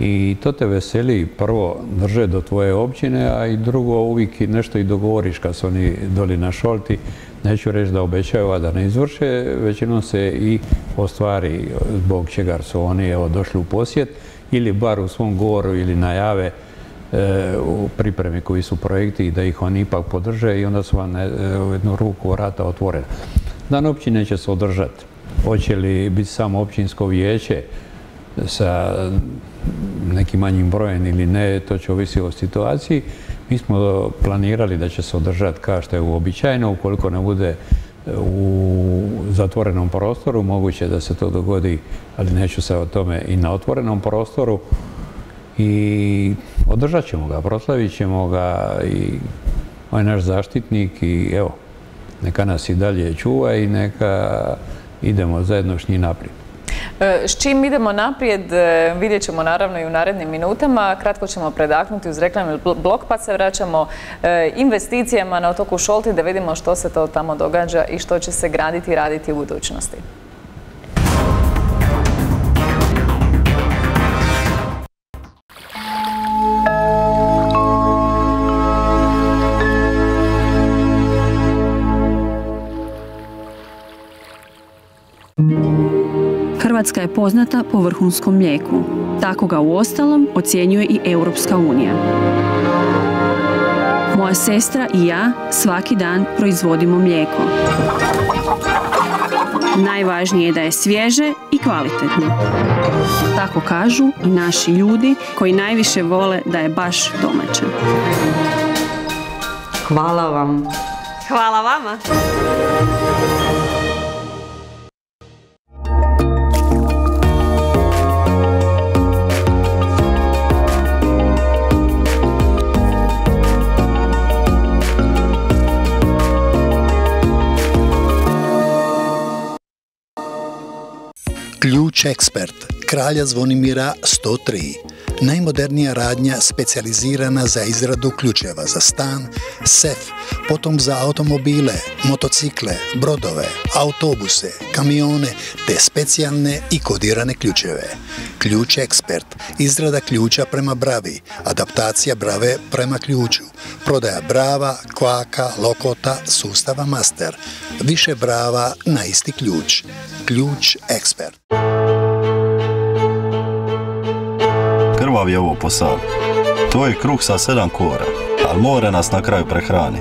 i to te veseli, prvo drže do tvoje općine, a i drugo uvijek nešto i dogovoriš kad su oni doli na šolti, neću reći da obećaju, a da ne izvrše, većinom se i ostvari zbog čega su oni došli u posjet ili bar u svom govoru ili najave e, u pripremi koji su projekti da ih oni ipak podrže i onda su vam e, jednu ruku vrata otvorena. Dan općine će se održati. Hoće li biti samo općinsko vijeće sa nekim manjim brojem ili ne, to će ovisiti o situaciji. Mi smo planirali da će se održati kao što je uobičajeno, ukoliko ne bude e, u zatvorenom prostoru, moguće da se to dogodi, ali neću se o tome i na otvorenom prostoru. I održat ćemo ga, proslavit ćemo ga i ovaj naš zaštitnik i evo, neka nas i dalje čuva i neka idemo zajedno s njim naprijed. E, s čim idemo naprijed, e, vidjet ćemo naravno i u narednim minutama. Kratko ćemo predahnuti uz reklamni blok pa se vraćamo e, investicijama na otoku Šolti da vidimo što se to tamo događa i što će se graditi i raditi u budućnosti. Hrvatska je poznata po vrhunskom mlijeku. Tako ga u ostalom ocjenjuje i Europska unija. Moja sestra i ja svaki dan proizvodimo mlijeko. Najvažnije je da je svježe i kvalitetno. Tako kažu i naši ljudi koji najviše vole da je baš domaće. Hvala vam. Hvala vama. Ključ ekspert Kralja Zvonimira 103. Najmodernija radnja specijalizirana za izradu ključeva za stan, sef, potom za automobile, motocikle, brodove, autobuse, kamione te specijalne i kodirane ključeve. Ključ ekspert, izrada ključa prema bravi, adaptacija brave prema ključu, prodaja brava, kvaka, lokota, sustava master, više brava na isti ključ. Ključ ekspert. Krvav je ovo posao. To je kruh sa sedam kora, ali more nas na kraju prehrani.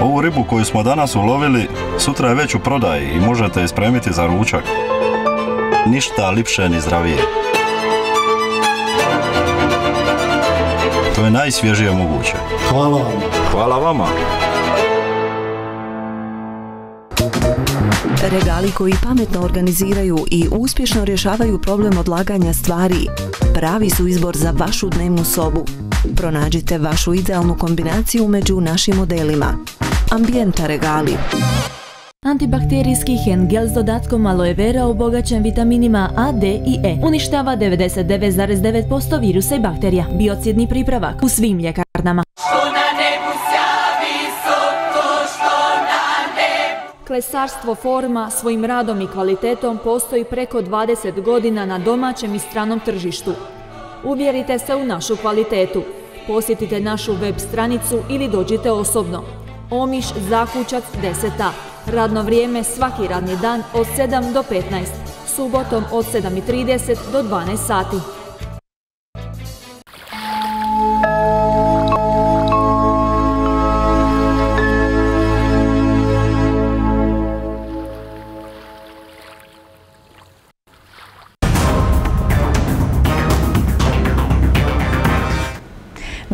Ovu ribu koju smo danas ulovili, sutra je već u prodaji i možete je spremiti za ručak. Ništa lipše ni zdravije. To je najsvježije moguće. Hvala vam. Hvala vama. Regali koji pametno organiziraju i uspješno rješavaju problem odlaganja stvari pravi su izbor za vašu dnevnu sobu. Pronađite vašu idealnu kombinaciju među našim modelima. Ambijenta regali. Antibakterijski hen gel s dodatkom aloe vera obogaćen vitaminima A, D i E. Uništava 99,9% virusa i bakterija. Biocidni pripravak u svim ljekarnama. Klesarstvo forma svojim radom i kvalitetom postoji preko 20 godina na domaćem i stranom tržištu. Uvjerite se u našu kvalitetu. Posjetite našu web stranicu ili dođite osobno. Omiš Zakučac 10a. Radno vrijeme svaki radni dan od 7 do 15. Subotom od 7.30 do 12 sati.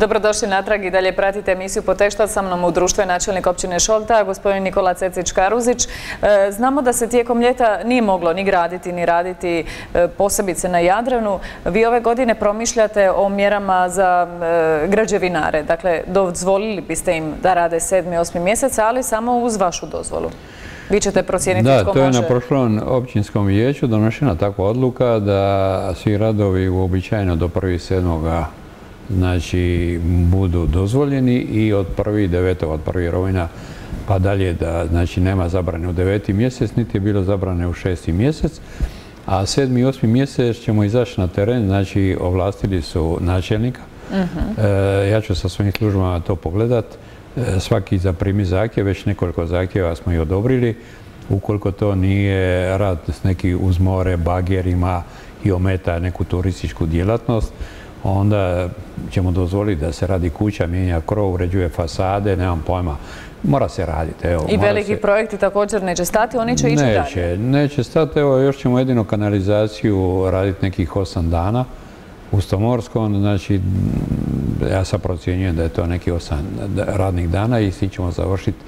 Dobrodošli natrag i dalje pratite emisiju Potešta sa mnom u društvu je načelnik općine Šolta, gospodin Nikola Cecić-Karuzić. E, znamo da se tijekom ljeta nije moglo ni graditi ni raditi e, posebice na Jadranu. Vi ove godine promišljate o mjerama za e, građevinare. Dakle, dozvolili biste im da rade 7. i 8. mjesec, ali samo uz vašu dozvolu. Vi ćete procijeniti da, to je na prošlom općinskom vijeću donošena takva odluka da svi radovi uobičajeno do 1.7 znači budu dozvoljeni i od 1.9. od 1. rovina pa dalje da znači nema zabrane u deveti mjesec, niti je bilo zabrane u šesti mjesec. A sedmi i osmi mjesec ćemo izaći na teren, znači ovlastili su načelnika. uh ja ću sa svojim službama to pogledat. E, svaki zaprimi zahtjev, već nekoliko zahtjeva smo i odobrili. Ukoliko to nije rad s neki uzmore, bagerima i ometa neku turističku djelatnost, onda ćemo dozvoliti da se radi kuća, mijenja krov, uređuje fasade, nemam pojma. Mora se raditi. Evo, I veliki projekti također neće stati, oni će ići neće, dalje? Neće stati, evo još ćemo jedino kanalizaciju raditi nekih osam dana u Stomorskom, znači ja sam procjenjujem da je to neki osam radnih dana i svi ćemo završiti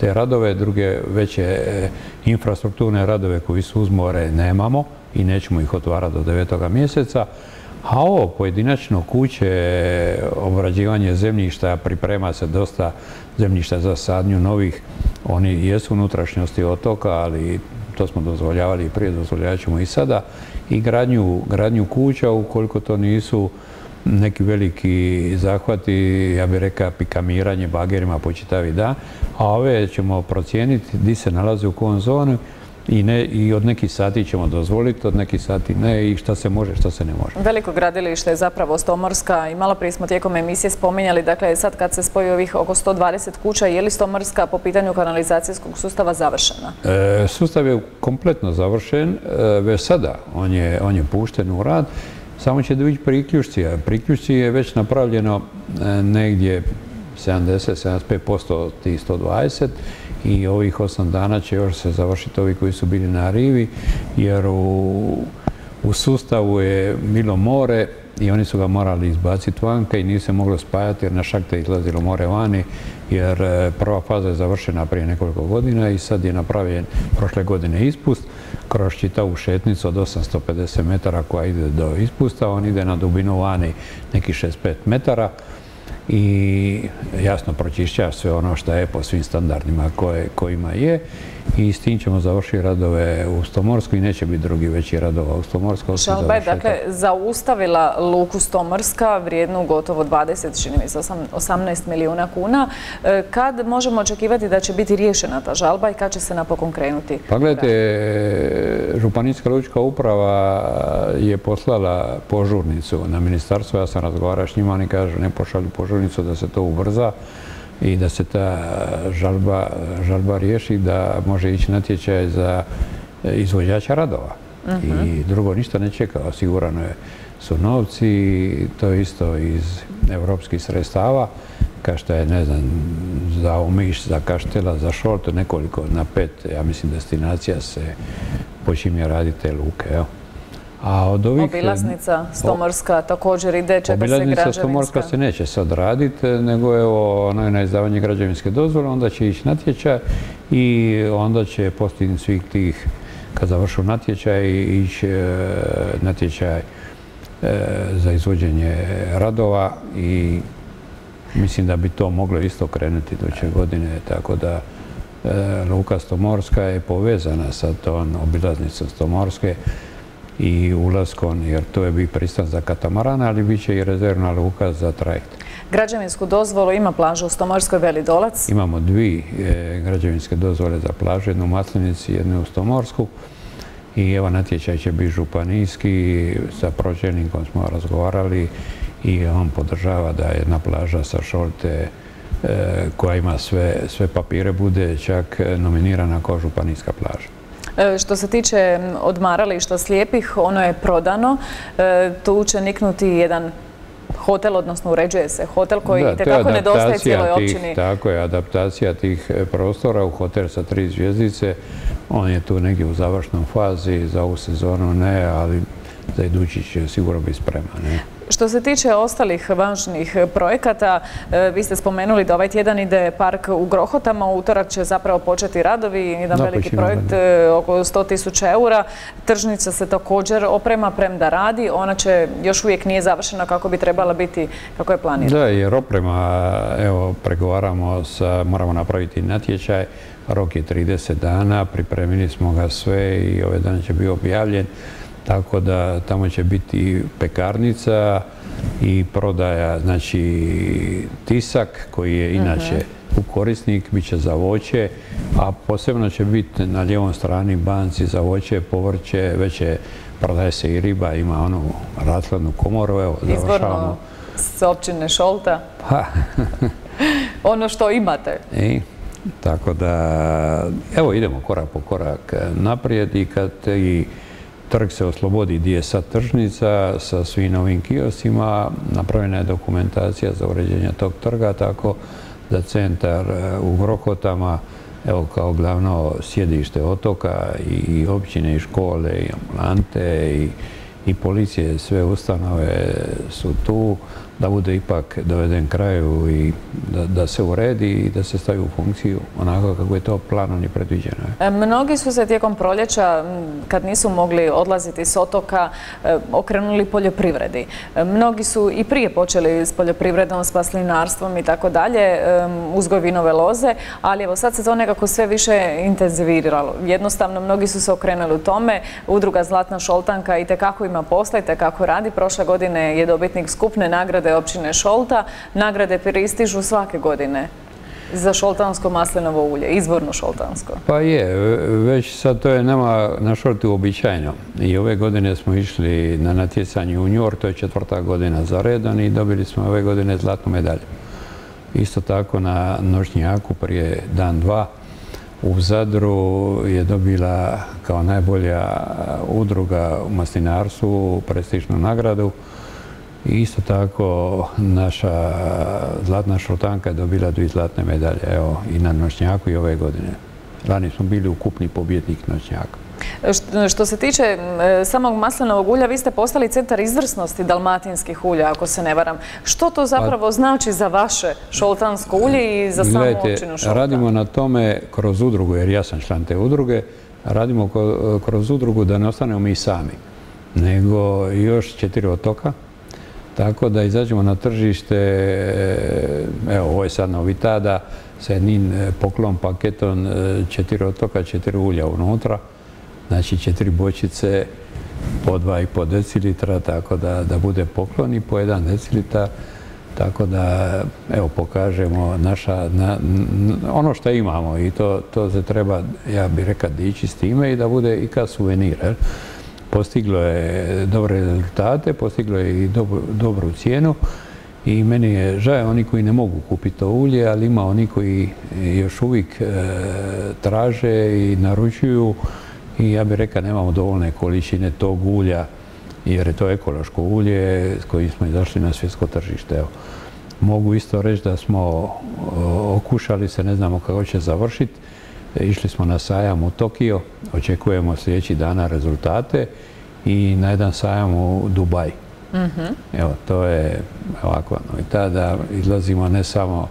te radove, druge veće e, infrastrukturne radove koji su uz more nemamo i nećemo ih otvarati do devetoga mjeseca. A ovo pojedinačno kuće, obrađivanje zemljišta, priprema se dosta zemljišta za sadnju novih. Oni jesu unutrašnjosti otoka, ali to smo dozvoljavali i prije, dozvoljavat ćemo i sada. I gradnju, kuća, ukoliko to nisu neki veliki zahvati, ja bih rekao pikamiranje bagerima po čitavi dan, a ove ćemo procijeniti gdje se nalaze u kom zonu i, ne, i od nekih sati ćemo dozvoliti, od nekih sati ne i šta se može, šta se ne može. Veliko gradilište je zapravo Stomorska i malo prije smo tijekom emisije spominjali, dakle sad kad se spoji ovih oko 120 kuća, je li Stomorska po pitanju kanalizacijskog sustava završena? E, sustav je kompletno završen, e, već sada on je, on je pušten u rad, samo će doći priključci, a priključci je već napravljeno e, negdje 70-75% od tih 120 i ovih osam dana će još se završiti ovi koji su bili na rivi, jer u, sustavu je bilo more i oni su ga morali izbaciti vanka i nije se moglo spajati jer na šakte izlazilo more vani jer e, prva faza je završena prije nekoliko godina i sad je napravljen prošle godine ispust. Kroz čitavu šetnicu od 850 metara koja ide do ispusta, on ide na dubinu vani nekih 65 metara i jasno pročišća sve ono što je po svim standardima koje, kojima je i s tim ćemo završiti radove u Stomorskoj i neće biti drugi veći radova u Stomorskoj. Šalba je dakle zaustavila luku Stomorska vrijednu gotovo 20, čini mi se 18 milijuna kuna. E, kad možemo očekivati da će biti riješena ta žalba i kad će se napokon krenuti? Pa gledajte, Županijska lučka uprava je poslala požurnicu na ministarstvo, ja sam razgovarao s njima, oni kažu ne pošalju požurnicu da se to ubrza i da se ta žalba, žalba riješi da može ići natječaj za izvođača radova. I mhm. drugo ništa ne čeka, osigurano je su novci, to je isto iz evropskih sredstava, kao što je, ne znam, za Omiš, za Kaštela, za Šolto, nekoliko na pet, ja mislim, destinacija se počinje raditi te luke. Evo. A od ovih... Obilaznica Stomorska također ide, čeka se građevinska. Stomorska se neće sad raditi, nego evo ono je na izdavanje građevinske dozvole, onda će ići natječaj i onda će postignuti svih tih, kad završu natječaj, ići e, natječaj za izvođenje radova i mislim da bi to moglo isto krenuti doće godine, tako da Luka Stomorska je povezana sa tom obilaznicom Stomorske i ulaskom, jer to je bi pristan za katamarana, ali bit će i rezervna luka za trajekt. Građevinsku dozvolu ima plaža u Stomorskoj Velidolac? Imamo dvi e, građevinske dozvole za plažu, jednu u Maslinici, jednu u Stomorsku. I evo natječaj će biti županijski, sa pročelnikom smo razgovarali i on podržava da jedna plaža sa Šolte e, koja ima sve, sve papire bude čak nominirana kao županijska plaža. E, što se tiče odmarališta slijepih, ono je prodano. E, tu će niknuti jedan hotel, odnosno uređuje se hotel koji tekako nedostaje cijeloj općini. Tako je, adaptacija tih prostora u hotel sa tri zvijezdice. On je tu negdje u završnom fazi, za ovu sezonu ne, ali za idući će sigurno biti spreman. Što se tiče ostalih važnih projekata, e, vi ste spomenuli da ovaj tjedan ide park u Grohotama, u utorak će zapravo početi radovi, jedan veliki projekt e, oko 100 tisuća eura. Tržnica se također oprema premda radi, ona će još uvijek nije završena kako bi trebala biti, kako je planirano. Da, jer oprema, evo, pregovaramo sa, moramo napraviti natječaj, rok je 30 dana, pripremili smo ga sve i ovaj dan će biti objavljen. Tako da tamo će biti pekarnica i prodaja, znači tisak koji je inače u korisnik, bit će za voće, a posebno će biti na lijevom strani banci za voće, povrće, već je prodaje se i riba, ima onu rasladnu komoru, evo, završavamo. s općine Šolta. Pa. <laughs> ono što imate. I, tako da, evo idemo korak po korak naprijed i kad i trg se oslobodi gdje je sad tržnica sa svim novim kiosima. Napravljena je dokumentacija za uređenje tog trga, tako da centar e, u Grokotama, evo kao glavno sjedište otoka i općine i škole i ambulante i, i policije, sve ustanove su tu da bude ipak doveden kraju i da, se uredi i da se stavi u funkciju onako kako je to planom i predviđeno. E, mnogi su se tijekom proljeća, kad nisu mogli odlaziti s otoka, e, okrenuli poljoprivredi. E, mnogi su i prije počeli s poljoprivredom, s paslinarstvom i tako dalje, uzgoj vinove loze, ali evo sad se to nekako sve više intenziviralo. Jednostavno, mnogi su se okrenuli u tome. Udruga Zlatna Šoltanka i tekako ima posla i tekako radi. Prošle godine je dobitnik skupne nagrade općine Šolta. Nagrade pristižu svake godine za šoltansko maslinovo ulje, izvorno šoltansko. Pa je, već sad to je nama na šolti uobičajeno. I ove godine smo išli na natjecanje u Njor, to je četvrta godina za redan i dobili smo ove godine zlatnu medalju. Isto tako na Nošnjaku prije dan dva u Zadru je dobila kao najbolja udruga u maslinarstvu prestižnu nagradu isto tako naša zlatna šotanka je dobila dvije zlatne medalje, evo i na Noćnjaku i ove godine. Lani smo bili ukupni pobjednik Noćnjaka. Što se tiče samog maslinovog ulja, vi ste postali centar izvrsnosti dalmatinskih ulja, ako se ne varam. Što to zapravo pa- znači za vaše šoltansko ulje i za samu općinu Šolta? Radimo na tome kroz udrugu, jer ja sam član te udruge, radimo kroz udrugu da ne ostanemo mi sami, nego još četiri otoka, tako da izađemo na tržište, e, evo ovo je sad novitada, sa jednim e, poklon paketom e, četiri otoka, četiri ulja unutra, znači četiri bočice po dva i po decilitra, tako da, bude poklon i po jedan decilitar, tako da evo pokažemo naša, ono što imamo i to, se treba, ja bih rekao, dići s time i da bude i kao suvenir postiglo je dobre rezultate, postiglo je i dobru, cijenu i meni je žao oni koji ne mogu kupiti to ulje, ali ima oni koji još uvijek e, traže i naručuju i ja bih rekao nemamo dovoljne količine tog ulja jer je to ekološko ulje s kojim smo izašli na svjetsko tržište. mogu isto reći da smo okušali se, ne znamo kako će završiti, Išli smo na sajam u Tokio, očekujemo sljedeći dana rezultate i na jedan sajam u Dubaj. Mhm. Evo, to je ovako i tada izlazimo ne samo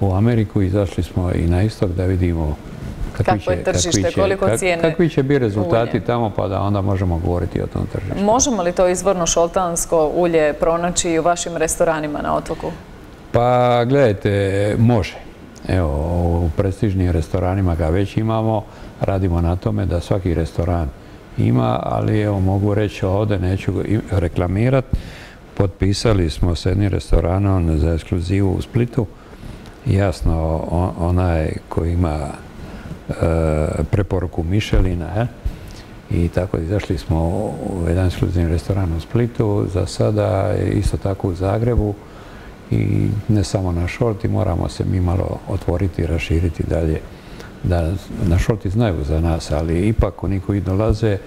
u Ameriku, izašli smo i na istok da vidimo kakvi će, je tržište, koliko cijene Kakvi će biti rezultati tamo pa da onda možemo govoriti o tom tržištu. Možemo li to izvorno šoltansko ulje pronaći u vašim restoranima na otoku? Pa gledajte, može. Evo, u prestižnim restoranima ga već imamo, radimo na tome da svaki restoran ima, ali evo mogu reći ovdje, neću reklamirati, potpisali smo s jednim restoranom za ekskluzivu u Splitu, jasno onaj koji ima e, preporuku Mišelina, i tako izašli smo u jedan ekskluzivni restoran u Splitu, za sada isto tako u Zagrebu i ne samo na šolti, moramo se mi malo otvoriti i raširiti dalje. Da na šolti znaju za nas, ali ipak oni koji dolaze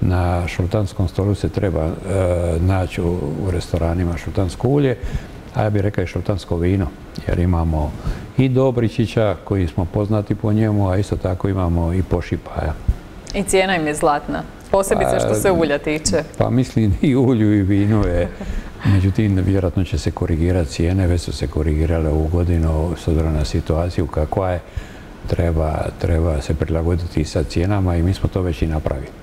na šoltanskom stolu se treba e, naći u, restoranima šoltansko ulje, a ja bih rekao i šoltansko vino, jer imamo i Dobričića koji smo poznati po njemu, a isto tako imamo i Pošipaja. I cijena im je zlatna, posebice što se ulja tiče. Pa mislim i ulju i vinu je, međutim vjerojatno će se korigirati cijene, već su se korigirale u godinu s obzirom na situaciju kakva je, treba se prilagoditi sa cijenama i mi smo to već i napravili.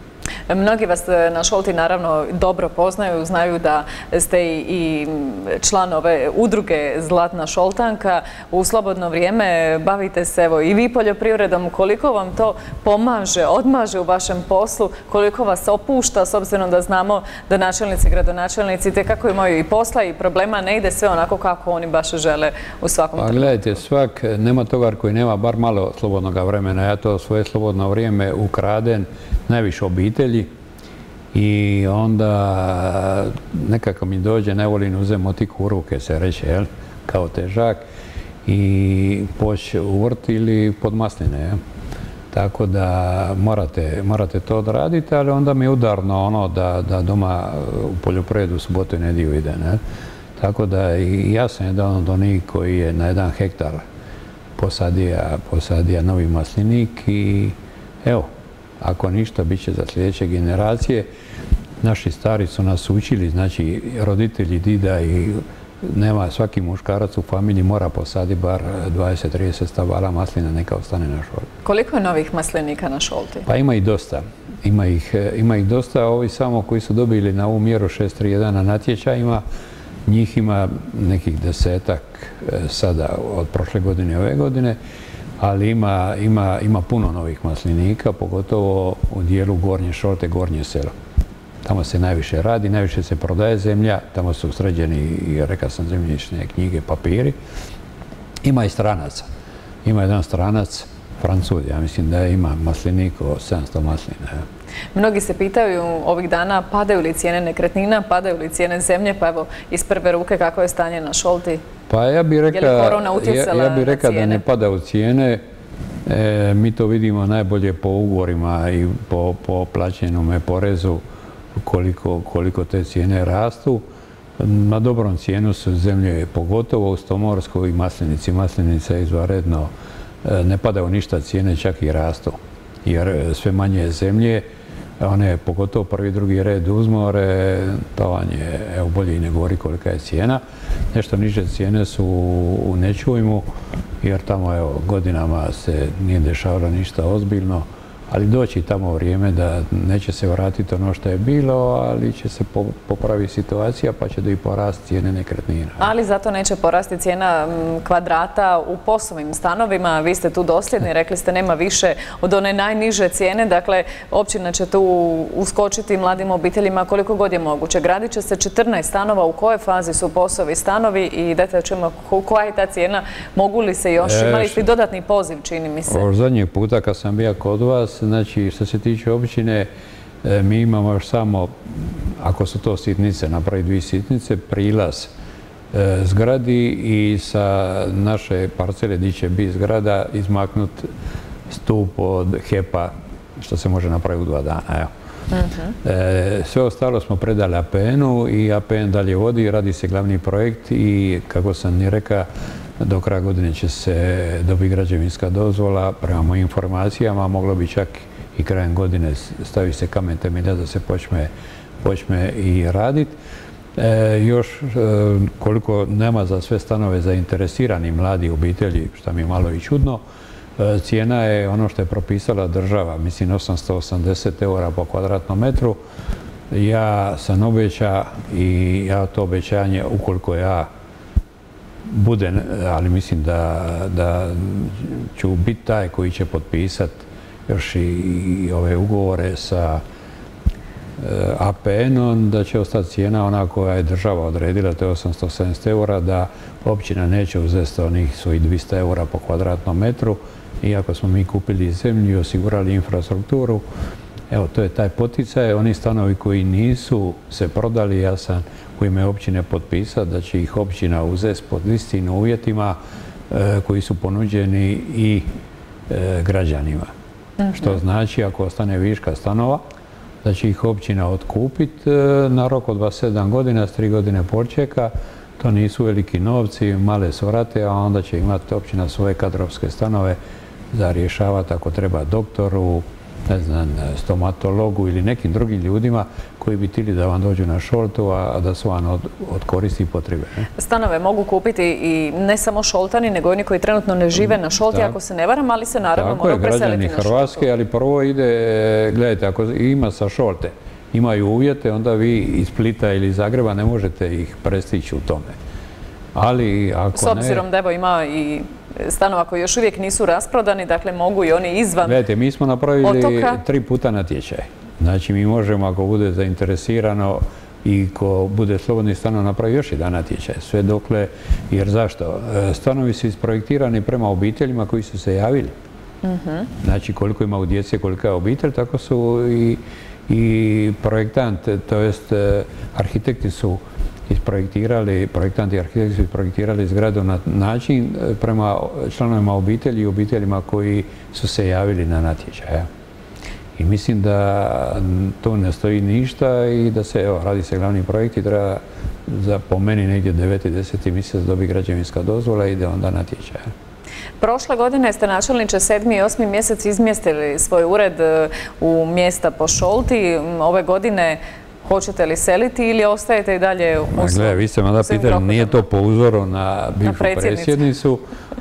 Mnogi vas e, na Šolti naravno dobro poznaju, znaju da ste i član ove udruge Zlatna Šoltanka. U slobodno vrijeme bavite se evo i vi poljoprivredom. Koliko vam to pomaže, odmaže u vašem poslu? Koliko vas opušta s obzirom da znamo da načelnici, gradonačelnici te kako imaju i posla i problema ne ide sve onako kako oni baš žele u svakom Pa gledajte, svak nema toga koji nema bar malo slobodnog vremena. Ja to svoje slobodno vrijeme ukraden najviše obitelji i onda nekako mi dođe, ne volim uzem motiku u ruke se reće, jel, kao težak i poći u vrt ili pod masline. Tako da morate, to odraditi, ali onda mi je udarno ono da, da doma u poljoprivredu subotu i nediju ide. Ne? Tako da i ja sam jedan od onih koji je na jedan hektar posadija, posadija novi maslinik i evo, ako ništa, bit će za sljedeće generacije. Naši stari su nas učili, znači roditelji, dida i nema svaki muškarac u familiji mora posaditi bar 20-30 stabala maslina, neka ostane na šolti. Koliko je novih maslinika na šolti? Pa ima ih dosta. Ima ih, ima ih dosta, ovi samo koji su dobili na ovu mjeru 631 na natječajima, njih ima nekih desetak e, sada od prošle godine i ove godine ali ima, ima, ima puno novih maslinika, pogotovo u dijelu Gornje Šolte, Gornje selo. Tamo se najviše radi, najviše se prodaje zemlja, tamo su sređeni i rekao sam zemljišne knjige, papiri. Ima i stranaca. Ima jedan stranac, Francuz, ja mislim da ima maslinik o 700 maslina. Mnogi se pitaju ovih dana padaju li cijene nekretnina, padaju li cijene zemlje, pa evo iz prve ruke kako je stanje na Šolti? Pa ja bih rekao, ja, bi rekao da ne pada u cijene. E, mi to vidimo najbolje po ugovorima i po, po plaćenome porezu koliko, koliko te cijene rastu. Na dobrom cijenu su zemlje, pogotovo u Stomorskoj i Maslinici. Maslinica je izvaredno, e, ne padaju ništa cijene, čak i rastu. Jer sve manje zemlje, one pogotovo prvi drugi red uzmore, to vam je, evo bolje i ne govori kolika je cijena. Nešto niže cijene su u Nečujmu, jer tamo evo godinama se nije dešavalo ništa ozbiljno ali doći tamo vrijeme da neće se vratiti ono što je bilo, ali će se popraviti situacija pa će da i porast cijene nekretnina. Ali zato neće porasti cijena kvadrata u poslovnim stanovima. Vi ste tu dosljedni, <laughs> rekli ste nema više od one najniže cijene, dakle općina će tu uskočiti mladim obiteljima koliko god je moguće. Gradit će se 14 stanova, u kojoj fazi su poslovi stanovi i dajte čujemo koja je ta cijena, mogu li se još, e, imali ste dodatni poziv čini mi se. Zadnjeg puta kad sam bio kod vas, Znači, što se tiče općine, e, mi imamo još samo, ako su to sitnice, napravi dvije sitnice, prilaz e, zgradi i sa naše parcele gdje će biti zgrada izmaknut stup od HEPA, što se može napraviti u dva dana. Mhm. E, sve ostalo smo predali APN-u i APN dalje vodi, radi se glavni projekt i kako sam ni rekao, do kraja godine će se dobiti građevinska dozvola, prema mojim informacijama, moglo bi čak i krajem godine stavi se kamen temelja da se počne, počne i raditi. E, još e, koliko nema za sve stanove zainteresirani mladi obitelji, što mi je malo i čudno, e, cijena je ono što je propisala država, mislim 880 eura po kvadratnom metru. Ja sam obeća i ja to obećanje, ukoliko ja bude, ali mislim da, ću biti taj koji će potpisati još i, ove ugovore sa e, APN-om, da će ostati cijena ona koja je država odredila, to je 870 eura, da općina neće uzeti onih svojih 200 eura po kvadratnom metru. Iako smo mi kupili zemlju i osigurali infrastrukturu, Evo, to je taj poticaj. Oni stanovi koji nisu se prodali, ja sam u ime općine potpisao da će ih općina uzeti pod istim uvjetima e, koji su ponuđeni i e, građanima. Što znači ako ostane viška stanova, da će ih općina otkupiti e, na rok od 27 godina s 3 godine počeka. To nisu veliki novci, male svrate, a onda će imati općina svoje kadrovske stanove za rješavati ako treba doktoru, ne znam, stomatologu ili nekim drugim ljudima koji bi tili da vam dođu na šoltu, a da su vam od, koristi potrebe. Stanove mogu kupiti i ne samo šoltani, nego oni koji trenutno ne žive na šolti, ako se ne varam, ali se naravno moraju preseliti na Hrvatske, ali prvo ide, gledajte, ako ima sa šolte, imaju uvjete, onda vi iz Splita ili Zagreba ne možete ih prestići u tome. Ali ako S obzirom da evo ima i stanova koji još uvijek nisu rasprodani, dakle mogu i oni izvan Gledajte, mi smo napravili tri puta natječaj. Znači mi možemo ako bude zainteresirano i ko bude slobodni stanov napravi još jedan natječaj. Sve dokle, jer zašto? E, stanovi su isprojektirani prema obiteljima koji su se javili. Mhm. Znači koliko ima u djece, kolika je obitelj, tako su i, i projektant, to jest e, arhitekti su isprojektirali, projektanti i arhitekti su isprojektirali zgradu na način e, prema članovima obitelji i obiteljima koji su se javili na natječaj. I mislim da to ne stoji ništa i da se, evo, radi se glavni projekt i treba za po meni negdje 9. 10. mjesec dobi građevinska dozvola i ide onda natječaj. Prošle godine ste načelniče 7. i 8. mjesec izmjestili svoj ured e, u mjesta po Šolti. Ove godine Hoćete li seliti ili ostajete i dalje u Gle, vi ste mada pitali, nije to po uzoru na bivšu predsjednicu,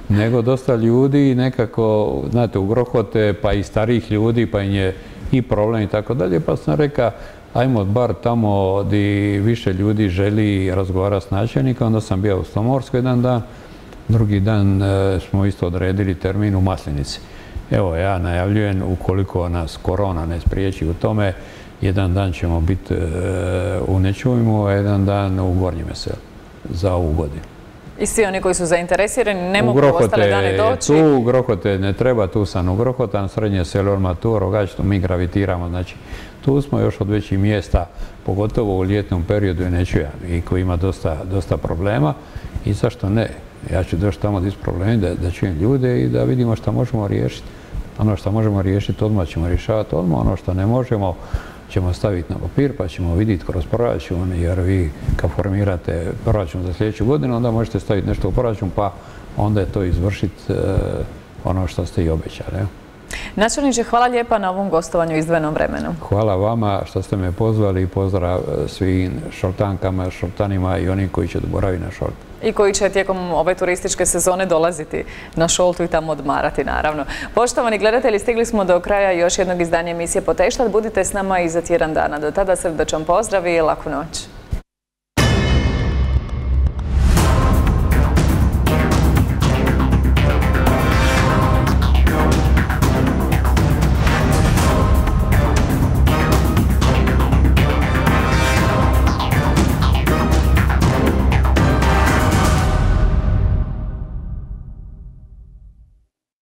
nego dosta ljudi nekako, znate, ugrohote, pa i starijih ljudi, pa im je i problem i tako dalje, pa sam rekao, ajmo bar tamo gdje više ljudi želi razgovarati s načelnikom, onda sam bio u Slomorskoj jedan dan, drugi dan e, smo isto odredili termin u Maslinici. Evo, ja najavljujem, ukoliko nas korona ne spriječi u tome, jedan dan ćemo biti e, u Nečuvimu, a jedan dan u Gornjem selu za ovu godinu. I svi oni koji su zainteresirani ne mogu ostale dane doći? Tu Grohote ne treba, tu sam u Grohotan, srednje selo tu, Rogač, mi gravitiramo. Znači, tu smo još od većih mjesta, pogotovo u ljetnom periodu i neću i koji ima dosta, dosta problema. I zašto ne? Ja ću doći tamo iz problemi da, da čujem ljude i da vidimo što možemo riješiti. Ono što možemo riješiti odmah ćemo rješavati odmah, ono što ne možemo ćemo staviti na papir pa ćemo vidjeti kroz proračun jer vi kad formirate proračun za sljedeću godinu onda možete staviti nešto u proračun pa onda je to izvršiti e, ono što ste i obećali. Načelniče, hvala lijepa na ovom gostovanju izdvojenom vremenu. Hvala vama što ste me pozvali i pozdrav e, svim šortankama, šortanima i onim koji će boraviti na šortu. I koji će tijekom ove turističke sezone dolaziti na šoltu i tamo odmarati, naravno. Poštovani gledatelji, stigli smo do kraja još jednog izdanja emisije Poteštat. Budite s nama i za tjedan dana. Do tada srdačan pozdrav i laku noć.